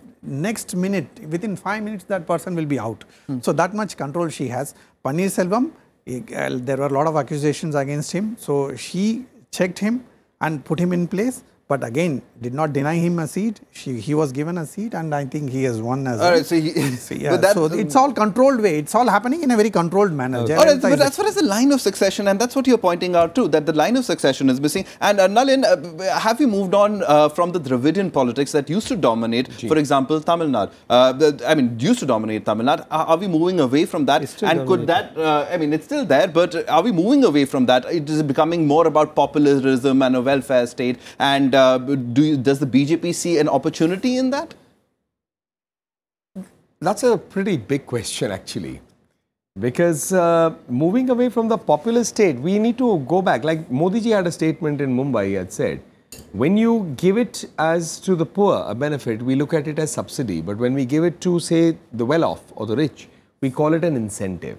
next minute, within five minutes, that person will be out. So that much control she has. Paneer Selvam, Uh, there were a lot of accusations against him. So she checked him and put him in place. But again, did not deny him a seat. She, he was given a seat, and I think he has won as All well. right, so he- So, yeah, that- so it's all controlled way. It's all happening in a very controlled manner. All right, but as far as the line of succession, and that's what you're pointing out too, that the line of succession is missing. And uh, Nalin, uh, have you moved on uh, from the Dravidian politics that used to dominate, for example, Tamil Nadu? Uh, the, I mean, used to dominate Tamil Nadu. Are, are we moving away from that? And could that, uh, I mean, it's still there, but are we moving away from that? It is becoming more about populism and a welfare state. And uh, do you, does the BJP see an opportunity in that? That's a pretty big question, actually. Because uh, moving away from the populist state, we need to go back. Like Modi ji had a statement in Mumbai, he had said, when you give it as to the poor a benefit, we look at it as subsidy. But when we give it to, say, the well off or the rich, we call it an incentive.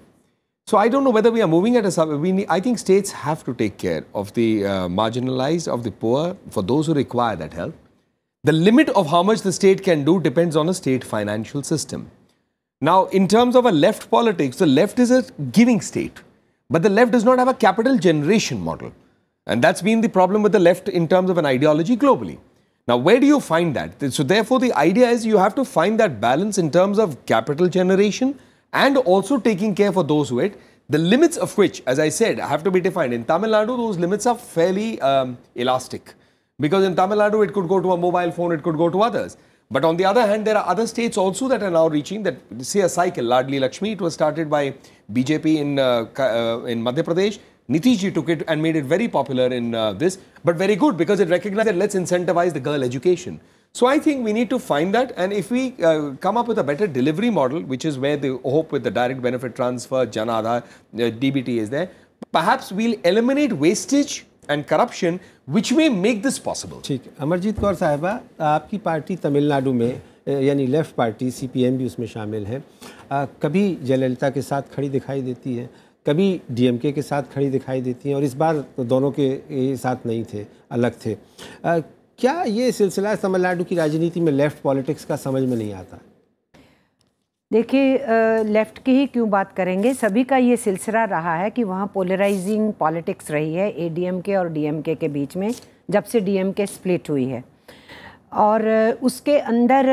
So I don't know whether we are moving at a sub. We need, I think states have to take care of the uh, marginalized, of the poor, for those who require that help. The limit of how much the state can do depends on a state financial system. Now, in terms of a left politics, the left is a giving state, but the left does not have a capital generation model. And that's been the problem with the left in terms of an ideology globally. Now, where do you find that? So, therefore, the idea is you have to find that balance in terms of capital generation and also taking care for those who it. The limits of which, as I said, have to be defined. In Tamil Nadu, those limits are fairly um, elastic. Because in Tamil Nadu, it could go to a mobile phone, it could go to others. But on the other hand, there are other states also that are now reaching that, say, a cycle. Ladli Lakshmi, it was started by BJP in, uh, uh, in Madhya Pradesh. Nitish ji took it and made it very popular in uh, this, but very good because it recognized that let's incentivize the girl education. So I think we need to find that, and if we uh, come up with a better delivery model, which is where the hope with the direct benefit transfer, Jan Aadhaar, uh, DBT is there, perhaps we'll eliminate wastage and corruption, which may make this possible. ठीक है अमरजीत कौर साहिबा आपकी party Tamil Nadu में अ, यानी left party CPM भी उसमें शामिल है अ, कभी जयललिता के साथ खड़ी दिखाई देती है कभी डीएमके के साथ खड़ी दिखाई देती हैं और इस बार तो दोनों के ये साथ नहीं थे अलग थे अ, क्या ये सिलसिला तमिलनाडु की राजनीति में लेफ़्ट पॉलिटिक्स का समझ में नहीं आता? देखिए लेफ़्ट की ही क्यों बात करेंगे? सभी का ये सिलसिला रहा है कि वहाँ पोलराइजिंग पॉलिटिक्स रही है एडीएमके और डीएमके के बीच में, जब से डीएमके स्प्लिट हुई है। और उसके अंदर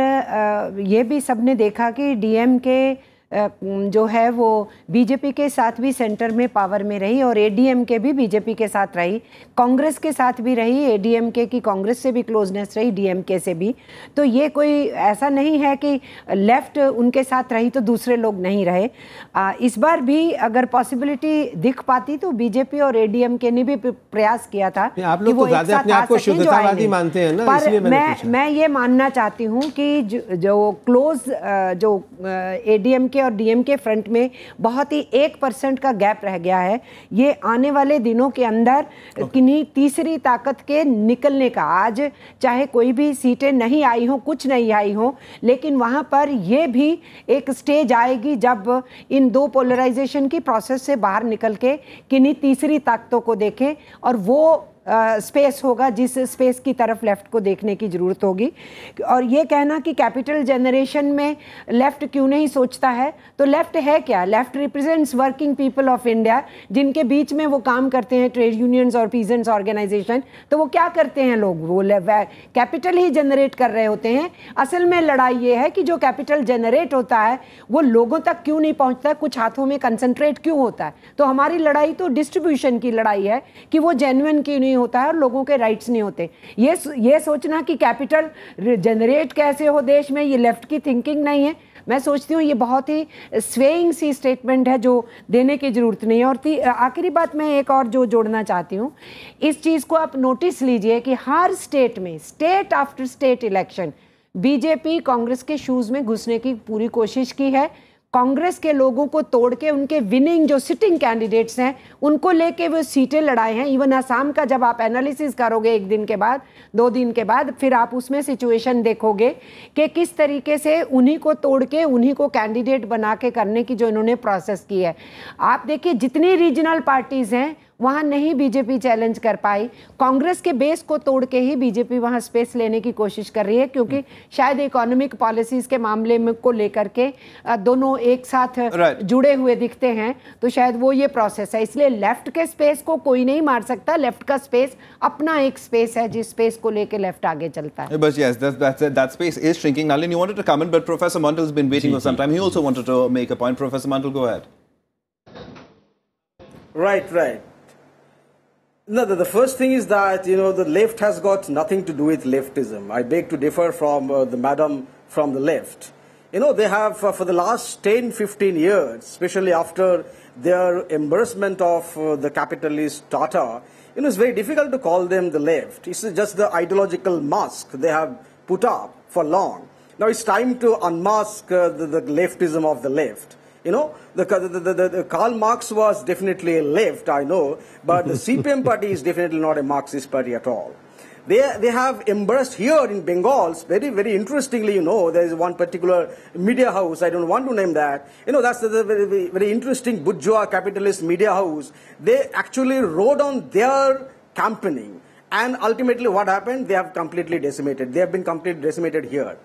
ये भी सबने देखा कि डीएमके जो है वो बीजेपी के साथ भी सेंटर में पावर में रही और एडीएम के भी बीजेपी के साथ रही। कांग्रेस के साथ भी रही एडीएम के की कांग्रेस से भी क्लोजनेस रही डीएमके से भी। तो ये कोई ऐसा नहीं है कि लेफ़्ट उनके साथ रही तो दूसरे लोग नहीं रहे। आ, इस बार भी अगर पॉसिबिलिटी दिख पाती तो बीजेपी और एडीएमके ने भी प्रयास किया था आप कि लोग वो तो अपने आप को शुद्धतावादी मानते हैं ना, पर मैं मैं ये मानना चाहती हूँ कि जो, जो क्लोज जो एडीएम के और डीएम के फ्रंट में बहुत ही एक परसेंट का गैप रह गया है। ये आने वाले दिनों के अंदर किन्हीं तीसरी ताकत के निकलने का आज चाहे कोई भी सीटें नहीं आई हों कुछ नहीं आई हों लेकिन वहाँ पर ये भी एक स्टेज आएगी जब इन दो पोलराइजेशन की प्रोसेस से बाहर निकल के किन्हीं तीसरी ताकतों को देखें और वो स्पेस होगा, जिस स्पेस की तरफ़ लेफ़्ट को देखने की ज़रूरत होगी। और ये कहना कि कैपिटल जनरेशन में लेफ़्ट क्यों नहीं सोचता है? तो लेफ़्ट है क्या? Left represents working people of India जिनके बीच में वो काम करते हैं ट्रेड यूनियंस और पीजेंट्स ऑर्गेनाइजेशन तो वो क्या करते हैं लोग? वो कैपिटल ही जनरेट कर रहे होते हैं। असल में लड़ाई ये है कि जो कैपिटल जनरेट होता है, वो लोगों तक क्यों नहीं पहुँचता? कुछ हाथों में कंसंट्रेट क्यों होता है? तो हमारी लड़ाई तो डिस्ट्रीब्यूशन की लड़ाई है, कि वो जेन्युन क्यों नहीं होता है और लोगों के राइट्स नहीं होते। ये ये सोचना कि कैपिटल जनरेट कैसे हो देश में, ये लेफ़्ट की थिंकिंग नहीं है। मैं सोचती हूँ ये बहुत ही स्वेइंग सी स्टेटमेंट है जो देने की ज़रूरत नहीं है। और आखिरी बात मैं एक और जो जोड़ना चाहती हूँ, इस चीज़ को आप नोटिस लीजिए कि हर स्टेट में state after state election BJP Congress के शूज़ में घुसने की पूरी कोशिश की है। कांग्रेस के लोगों को तोड़ के उनके विनिंग जो सिटिंग कैंडिडेट्स हैं, उनको लेके वो सीटें लड़ाए हैं। इवन आसाम का जब आप एनालिसिस करोगे एक दिन के बाद, दो दिन के बाद, फिर आप उसमें सिचुएशन देखोगे कि किस तरीके से उन्हीं को तोड़ के, उन्हीं को कैंडिडेट बना के करने की जो इन्होंने प्रोसेस की है। आप देखिए, जितनी रीजनल पार्टीज़ हैं वहाँ नहीं बीजेपी चैलेंज कर पाई। कांग्रेस के बेस को तोड़ के ही बीजेपी वहाँ स्पेस लेने की कोशिश कर रही है क्योंकि शायद इकोनॉमिक पॉलिसीज़ के मामले में को लेकर के दोनों एक साथ जुड़े हुए दिखते हैं तो शायद वो ये प्रोसेस है। इसलिए लेफ़्ट के स्पेस को कोई नहीं मार सकता। लेफ़्ट का स्पेस अपना एक स्पेस है जिस स्पेस को लेकर लेफ़्ट आगे चलता है। बस yes that space is shrinking Nalin you wanted to comment but professor Mandal has been waiting for some time he also wanted to make a point professor Mandal go ahead right right No, the, the, first thing is that, you know, the left has got nothing to do with leftism. I beg to differ from uh, the madam from the left. You know, they have, uh, for the last 10, 15 years, especially after their embarrassment of uh, the capitalist Tata, you know, it's very difficult to call them the left. It's just the ideological mask they have put up for long. Now it's time to unmask uh, the, the leftism of the left. You know, the, the, the, the, Karl Marx was definitely a left, I know, but the CPM party is definitely not a Marxist party at all. They, they have embraced here in Bengal, very, very interestingly, you know, there is one particular media house, I don't want to name that. You know, that's the, very, very, interesting bourgeois capitalist media house. They actually rode on their campaigning. And ultimately what happened? They have completely decimated. They have been completely decimated here.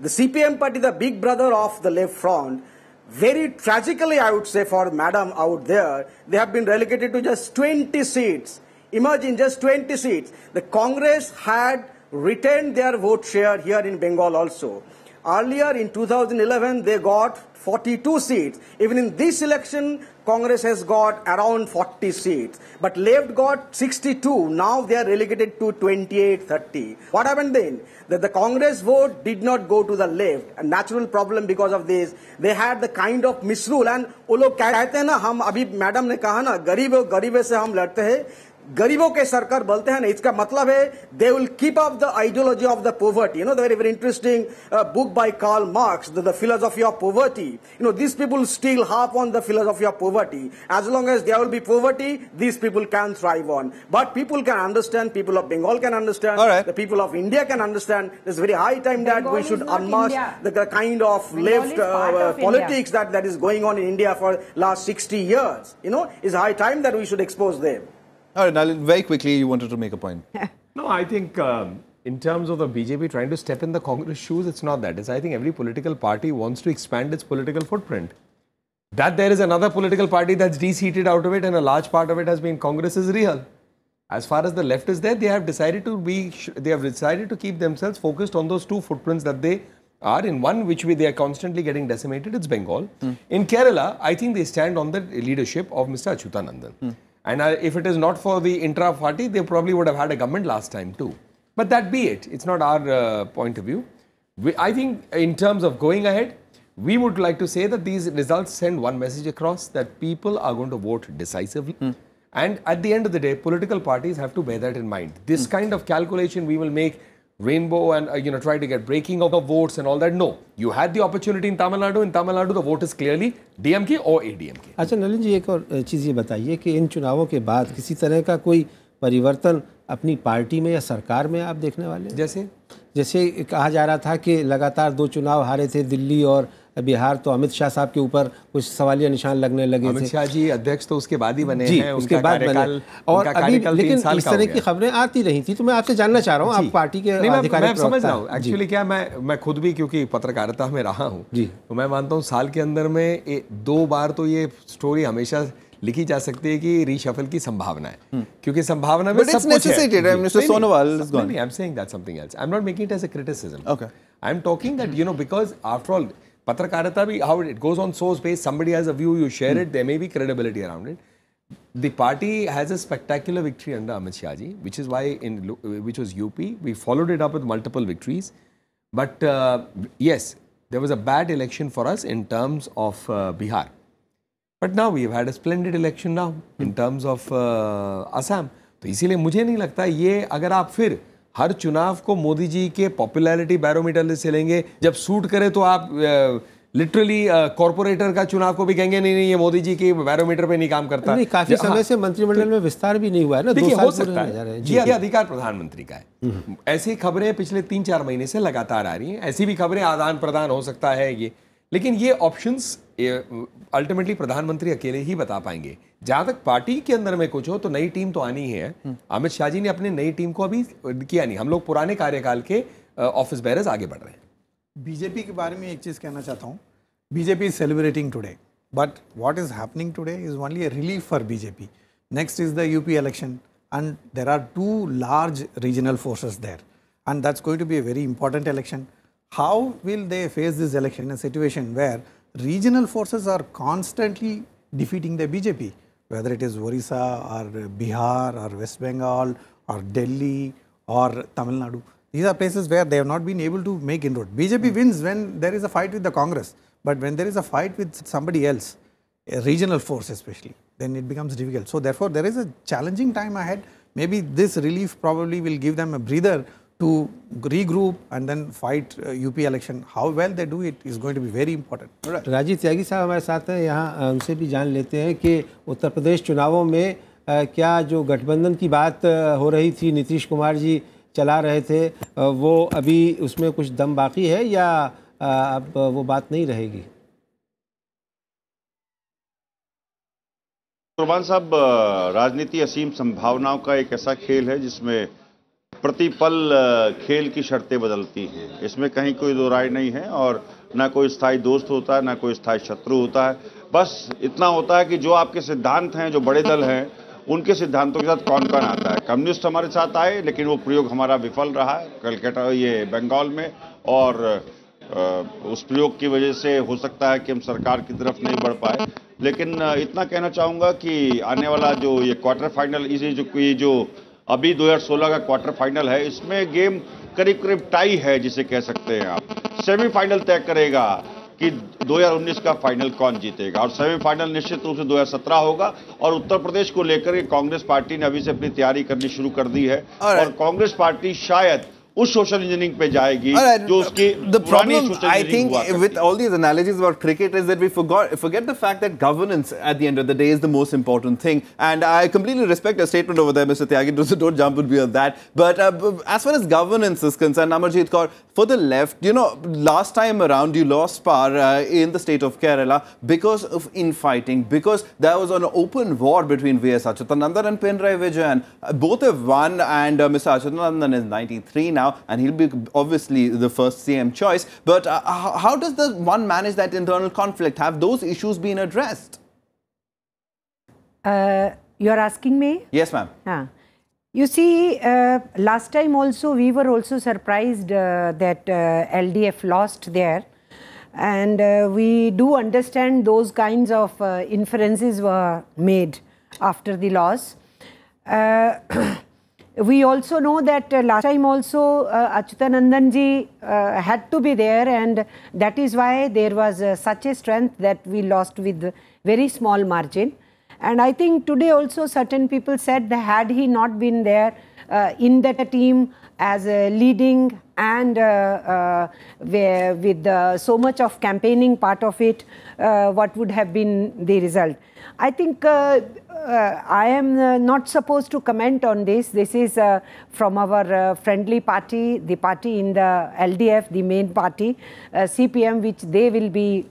The CPM party, the big brother of the left front, very tragically, I would say, for Madam out there, they have been relegated to just 20 seats. Imagine just 20 seats. The Congress had retained their vote share here in Bengal also. Earlier in 2011, they got 42 seats. Even in this election, Congress has got around 40 seats. But left got 62. Now they are relegated to 28, 30. What happened then? That the Congress vote did not go to the left. A natural problem because of this. They had the kind of misrule. And वो लोग कहते हैं ना हम अभी madam ने कहा ना गरीब गरीबे से हम लड़ते हैं गरीबों के सरकार बोलते हैं ना इसका मतलब है they will keep up the ideology of the poverty you know very very interesting book by Karl Marx the philosophy of poverty you know this people still half on the philosophy of poverty as long as there will be poverty this people can thrive on but people can understand people of Bengal can understand the people of India can understand it's very high time that we should unmask the kind of left uh, politics that, that is going on in India for last 60 years. You know, it's high time that we should expose them. all right, now very quickly, you wanted to make a point. no, I think um, in terms of the BJP trying to step in the Congress shoes, it's not that. It's I think every political party wants to expand its political footprint. That there is another political party that's de-seated out of it and a large part of it has been Congress is real. As far as the left is there, they have decided to be, they have decided to keep themselves focused on those two footprints that they are in one which way they are constantly getting decimated, it's Bengal. Mm. In Kerala, I think they stand on the leadership of Mr. Achuthanandan. Mm. And uh, if it is not for the intra party, they probably would have had a government last time too. But that be it. It's not our uh, point of view. We, I think in terms of going ahead, we would like to say that these results send one message across that people are going to vote decisively. Mm. And at the end of the day, political parties have to bear that in mind. This mm. kind of calculation we will make rainbow and uh, you know try to get breaking of the votes and all that no you had the opportunity in tamil nadu in tamil nadu the vote is clearly dmk or admk अच्छा नलिन जी एक और चीज़ ये बताइए कि इन चुनावों के बाद किसी तरह का कोई परिवर्तन अपनी पार्टी में या सरकार में आप देखने वाले जैसे जैसे कहा जा रहा था कि लगातार दो चुनाव हारे थे दिल्ली और बिहार तो अमित शाह साहब के ऊपर कुछ सवालिया निशान लगने लगे अमित शाह जी अध्यक्ष तो उसके बाद ही बने जी हैं उसके बाद बने और अभी लेकिन इस तरह की खबरें आती रही थी तो मैं आपसे जानना चाह रहा हूँ आप पार्टी के मैं- समझ रहा हूँ एक्चुअली क्या मैं मैं खुद भी क्योंकि पत्रकारिता में रहा हूँ जी। तो मैं मानता हूँ साल के अंदर में दो बार तो ये स्टोरी हमेशा लिखी जा सकती है कि रीशफल की संभावना है क्योंकि संभावना में सब कुछ है necessitated. I mean, ji. Mr. नहीं, नहीं, Sonowal is नहीं, gone. नहीं, I'm saying that something else. I'm not making it as a criticism. Okay. I'm talking that you know because after all पत्रकारिता भी how it goes on source based somebody has a view you share it there may be credibility around it the party has a spectacular victory under Amit Shah ji, which is why in Lu- which was UP we followed it up with multiple victories but uh, yes there was a bad election for us in terms of uh, Bihar but now we've had a splendid election now in terms of uh, Assam तो इसीलिए मुझे नहीं लगता ये अगर आप फिर हर चुनाव को मोदी जी के पॉपुलैरिटी बैरोमीटर से लेंगे। जब सूट करे तो आप लिटरली कॉरपोरेटर का चुनाव को भी कहेंगे नहीं नहीं ये मोदी जी के बैरोमीटर पे नहीं काम करता। नहीं काफ़ी हाँ, समय से मंत्रिमंडल में विस्तार भी नहीं हुआ है ना देखिए हो सकता है। ये अधिकार प्रधानमंत्री का है। ऐसी खबरें पिछले तीन चार महीने से लगातार आ रही हैं। ऐसी भी खबरें आदान प्रदान हो सकता है ये। लेकिन ये ऑप्शंस अल्टीमेटली प्रधानमंत्री अकेले ही बता पाएँगे। जहाँ तक पार्टी के अंदर में कुछ हो तो नई टीम तो आनी ही है। अमित शाह जी ने अपने नई टीम को अभी किया नहीं। हम लोग पुराने कार्यकाल के ऑफ़िस बैरर्स आगे बढ़ रहे हैं। बीजेपी के बारे में एक चीज़ कहना चाहता हूँ। BJP is celebrating today but what is happening today is only a relief for BJP. Next is the UP election and there are two large regional forces there and that's going to be a very important election. How will they face this election in a situation where regional forces are constantly defeating the bjp whether it is orissa or bihar or west bengal or delhi or tamil nadu these are places where they have not been able to make inroad bjp hmm. wins when there is a fight with the congress but when there is a fight with somebody else a regional force especially, then it becomes difficult. So therefore, there is a challenging time ahead. Maybe this relief probably will give them a breather to regroup and then fight uh, UP election. How well they do it is going to be very important. Right. Rajeev Tyagi साहब हमारे साथ हैं यहाँ उनसे भी जान लेते हैं कि उत्तर प्रदेश चुनावों में अ, क्या जो गठबंधन की बात हो रही थी नीतीश कुमार जी चला रहे थे वो अभी उसमें कुछ दम बाकी है या अब वो बात नहीं रहेगी कुर्बान साहब राजनीति असीम संभावनाओं का एक ऐसा खेल है जिसमें प्रतिपल खेल की शर्तें बदलती हैं। इसमें कहीं कोई दो राय नहीं है और ना कोई स्थायी दोस्त होता है, ना कोई स्थायी शत्रु होता है। बस इतना होता है कि जो आपके सिद्धांत हैं, जो बड़े दल हैं, उनके सिद्धांतों के साथ कौन कौन आता है? कम्युनिस्ट हमारे साथ आए, लेकिन वो प्रयोग हमारा विफल रहा है, कलकत्ता, ये बंगाल में। और उस प्रयोग की वजह से हो सकता है कि हम सरकार की तरफ़ नहीं बढ़ पाए। लेकिन इतना कहना चाहूँगा कि आने वाला जो ये क्वार्टर फाइनल, इसे जो, ये जो अभी 2016 का क्वार्टर फाइनल है। इसमें गेम करीब करीब टाई है जिसे कह सकते हैं आप। सेमीफाइनल तय करेगा कि 2019 का फाइनल कौन जीतेगा। और सेमीफाइनल निश्चित रूप से 2017 होगा। और उत्तर प्रदेश को लेकर कांग्रेस पार्टी ने अभी से अपनी तैयारी करनी शुरू कर दी है। और कांग्रेस पार्टी शायद उस सोशल इंजीनियरिंग पे जाएगी right, जो उसकी the problem I think with all these analogies about cricket is that we forgot forget the fact that governance at the end of the day is the most important thing and I completely respect your statement over there Mr. Tyagi so don't jump with me that but uh, as far as governance is concerned Amarjit Kaur for the left you know last time around you lost power uh, in the state of Kerala because of infighting because there was an open war between V.S. Achuthanandan and Pinarayi Vijayan uh, both have won and uh, Mr. Achuthanandan is 93 now and he'll be obviously the first CM choice. But uh, how, does the one manage that internal conflict? Have those issues been addressed? Uh, you are asking me? Yes, ma'am. You see, uh, last time also we were also surprised uh, that uh, LDF lost there. And uh, we do understand those kinds of uh, inferences were made after the loss. We also know that uh, last time also uh, ji uh, had to be there and that is why there was uh, such a strength that we lost with very small margin. And I think today also certain people said that had he not been there uh, in that team as a leading and uh, uh, with so much of campaigning part of it, what would have been the result? I think uh, uh, I am uh, not supposed to comment on this. This is uh, from our uh, friendly party, the party in the LDF, the main party, uh, CPM, which they will be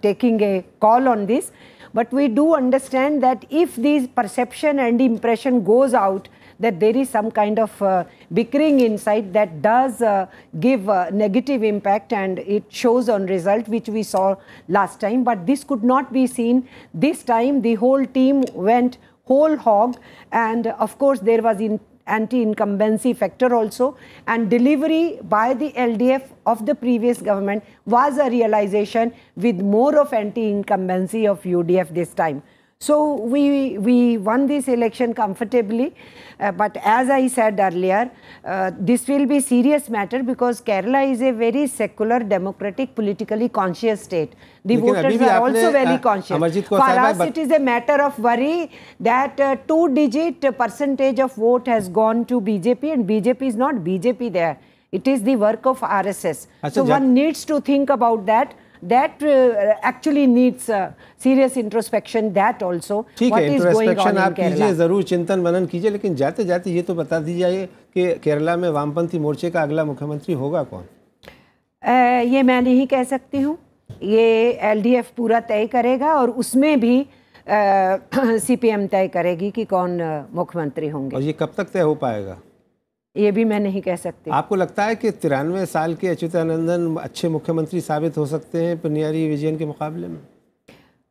taking a call on this. But we do understand that if this perception and impression goes out that there is some kind of uh, bickering inside that does uh, give negative impact and it shows on result which we saw last time. But this could not be seen. This time the whole team went whole hog. And of course there was in anti-incumbency factor also. And delivery by the LDF of the previous government was a realization with more of anti-incumbency of UDF this time. So we, we won this election comfortably, uh, but as I said earlier, uh, this will be serious matter because Kerala is a very secular, democratic, politically conscious state. The voters are also very conscious. For us, it is a matter of worry that uh, two-digit percentage of vote has gone to BJP and BJP is not BJP there. It is the work of RSS. Achha, so one needs to think about that. That uh, actually needs uh, serious introspection. That also. ठीक what है is going introspection आप कीजिए ज़रूर चिंतन मनन कीजिए लेकिन जाते जाते ये तो बता दीजिए कि केरला में वामपंथी मोर्चे का अगला मुख्यमंत्री होगा कौन अ, ये मैं नहीं कह सकती हूँ ये एलडीएफ पूरा तय करेगा और उसमें भी सीपीएम तय करेगी कि कौन मुख्यमंत्री होंगे और ये कब तक तय हो पाएगा ये भी मैं नहीं कह सकती। आपको लगता है कि तिरानवे साल के अच्युतानंदन अच्छे मुख्यमंत्री साबित हो सकते हैं पनियारी विजयन के मुकाबले में?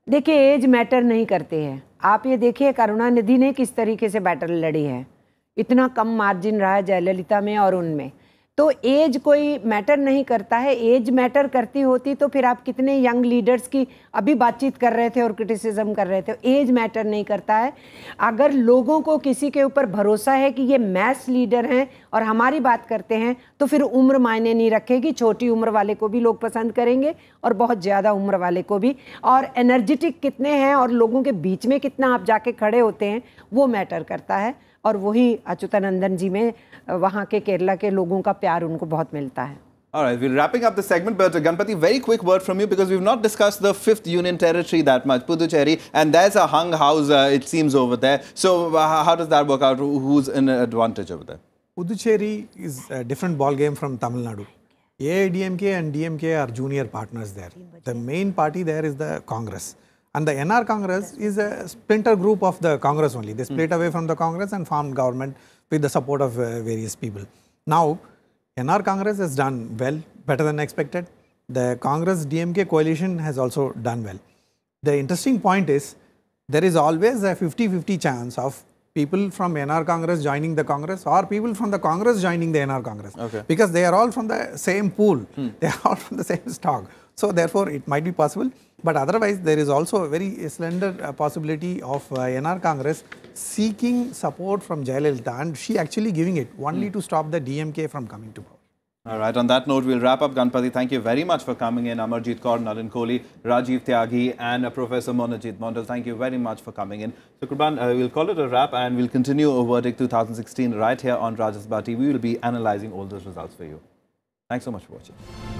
देखिए एज मैटर नहीं करते है। आप ये देखिए करुणानिधि ने किस तरीके से बैटल लड़ी है। इतना कम मार्जिन रहा है जयललिता में और उनमें। तो एज कोई मैटर नहीं करता है। एज मैटर करती होती तो फिर आप कितने यंग लीडर्स की अभी बातचीत कर रहे थे और क्रिटिसिज्म कर रहे थे। एज मैटर नहीं करता है। अगर लोगों को किसी के ऊपर भरोसा है कि ये मैस लीडर हैं और हमारी बात करते हैं तो फिर उम्र मायने नहीं रखेगी। छोटी उम्र वाले को भी लोग पसंद करेंगे और बहुत ज़्यादा उम्र वाले को भी। और एनर्जेटिक कितने हैं और लोगों के बीच में कितना आप जाके खड़े होते हैं, वो मैटर करता है। और वही अच्युतानंदन जी में वहाँ के केरला के लोगों का प्यार उनको बहुत मिलता है All right, we're wrapping up the segment, but uh, Ganpati, very quick word from you because we've not discussed the fifth union territory that much, Puducherry, and there's a hung house, uh, it seems, over there. So, uh, how does that work out? Who's in advantage over there? Puducherry is a different ball game from Tamil Nadu. AIDMK and DMK are junior partners there. The main party there is the Congress. And the NR Congress is a splinter group of the Congress only. They split away from the Congress and formed government with the support of uh, various people. Now, NR Congress has done well, better than expected. The Congress DMK coalition has also done well. The interesting point is there is always a 50 50 chance of people from NR Congress joining the Congress or people from the Congress joining the NR Congress. Okay. Because they are all from the same pool, they are all from the same stock. So, therefore, it might be possible. But otherwise, there is also a very slender uh, possibility of uh, NR Congress seeking support from Jayalalithaa and she actually giving it only to stop the DMK from coming to power. All right, on that note, we'll wrap up. Ganpati, thank you very much for coming in. Amarjit Kaur, Nalin Kohli, Rajiv Tyagi, and uh, Professor Monajit Mondal, thank you very much for coming in. So, Kurban, uh, we'll call it a wrap and we'll continue a verdict 2016 right here on Rajya Sabha TV. We will be analyzing all those results for you. Thanks so much for watching.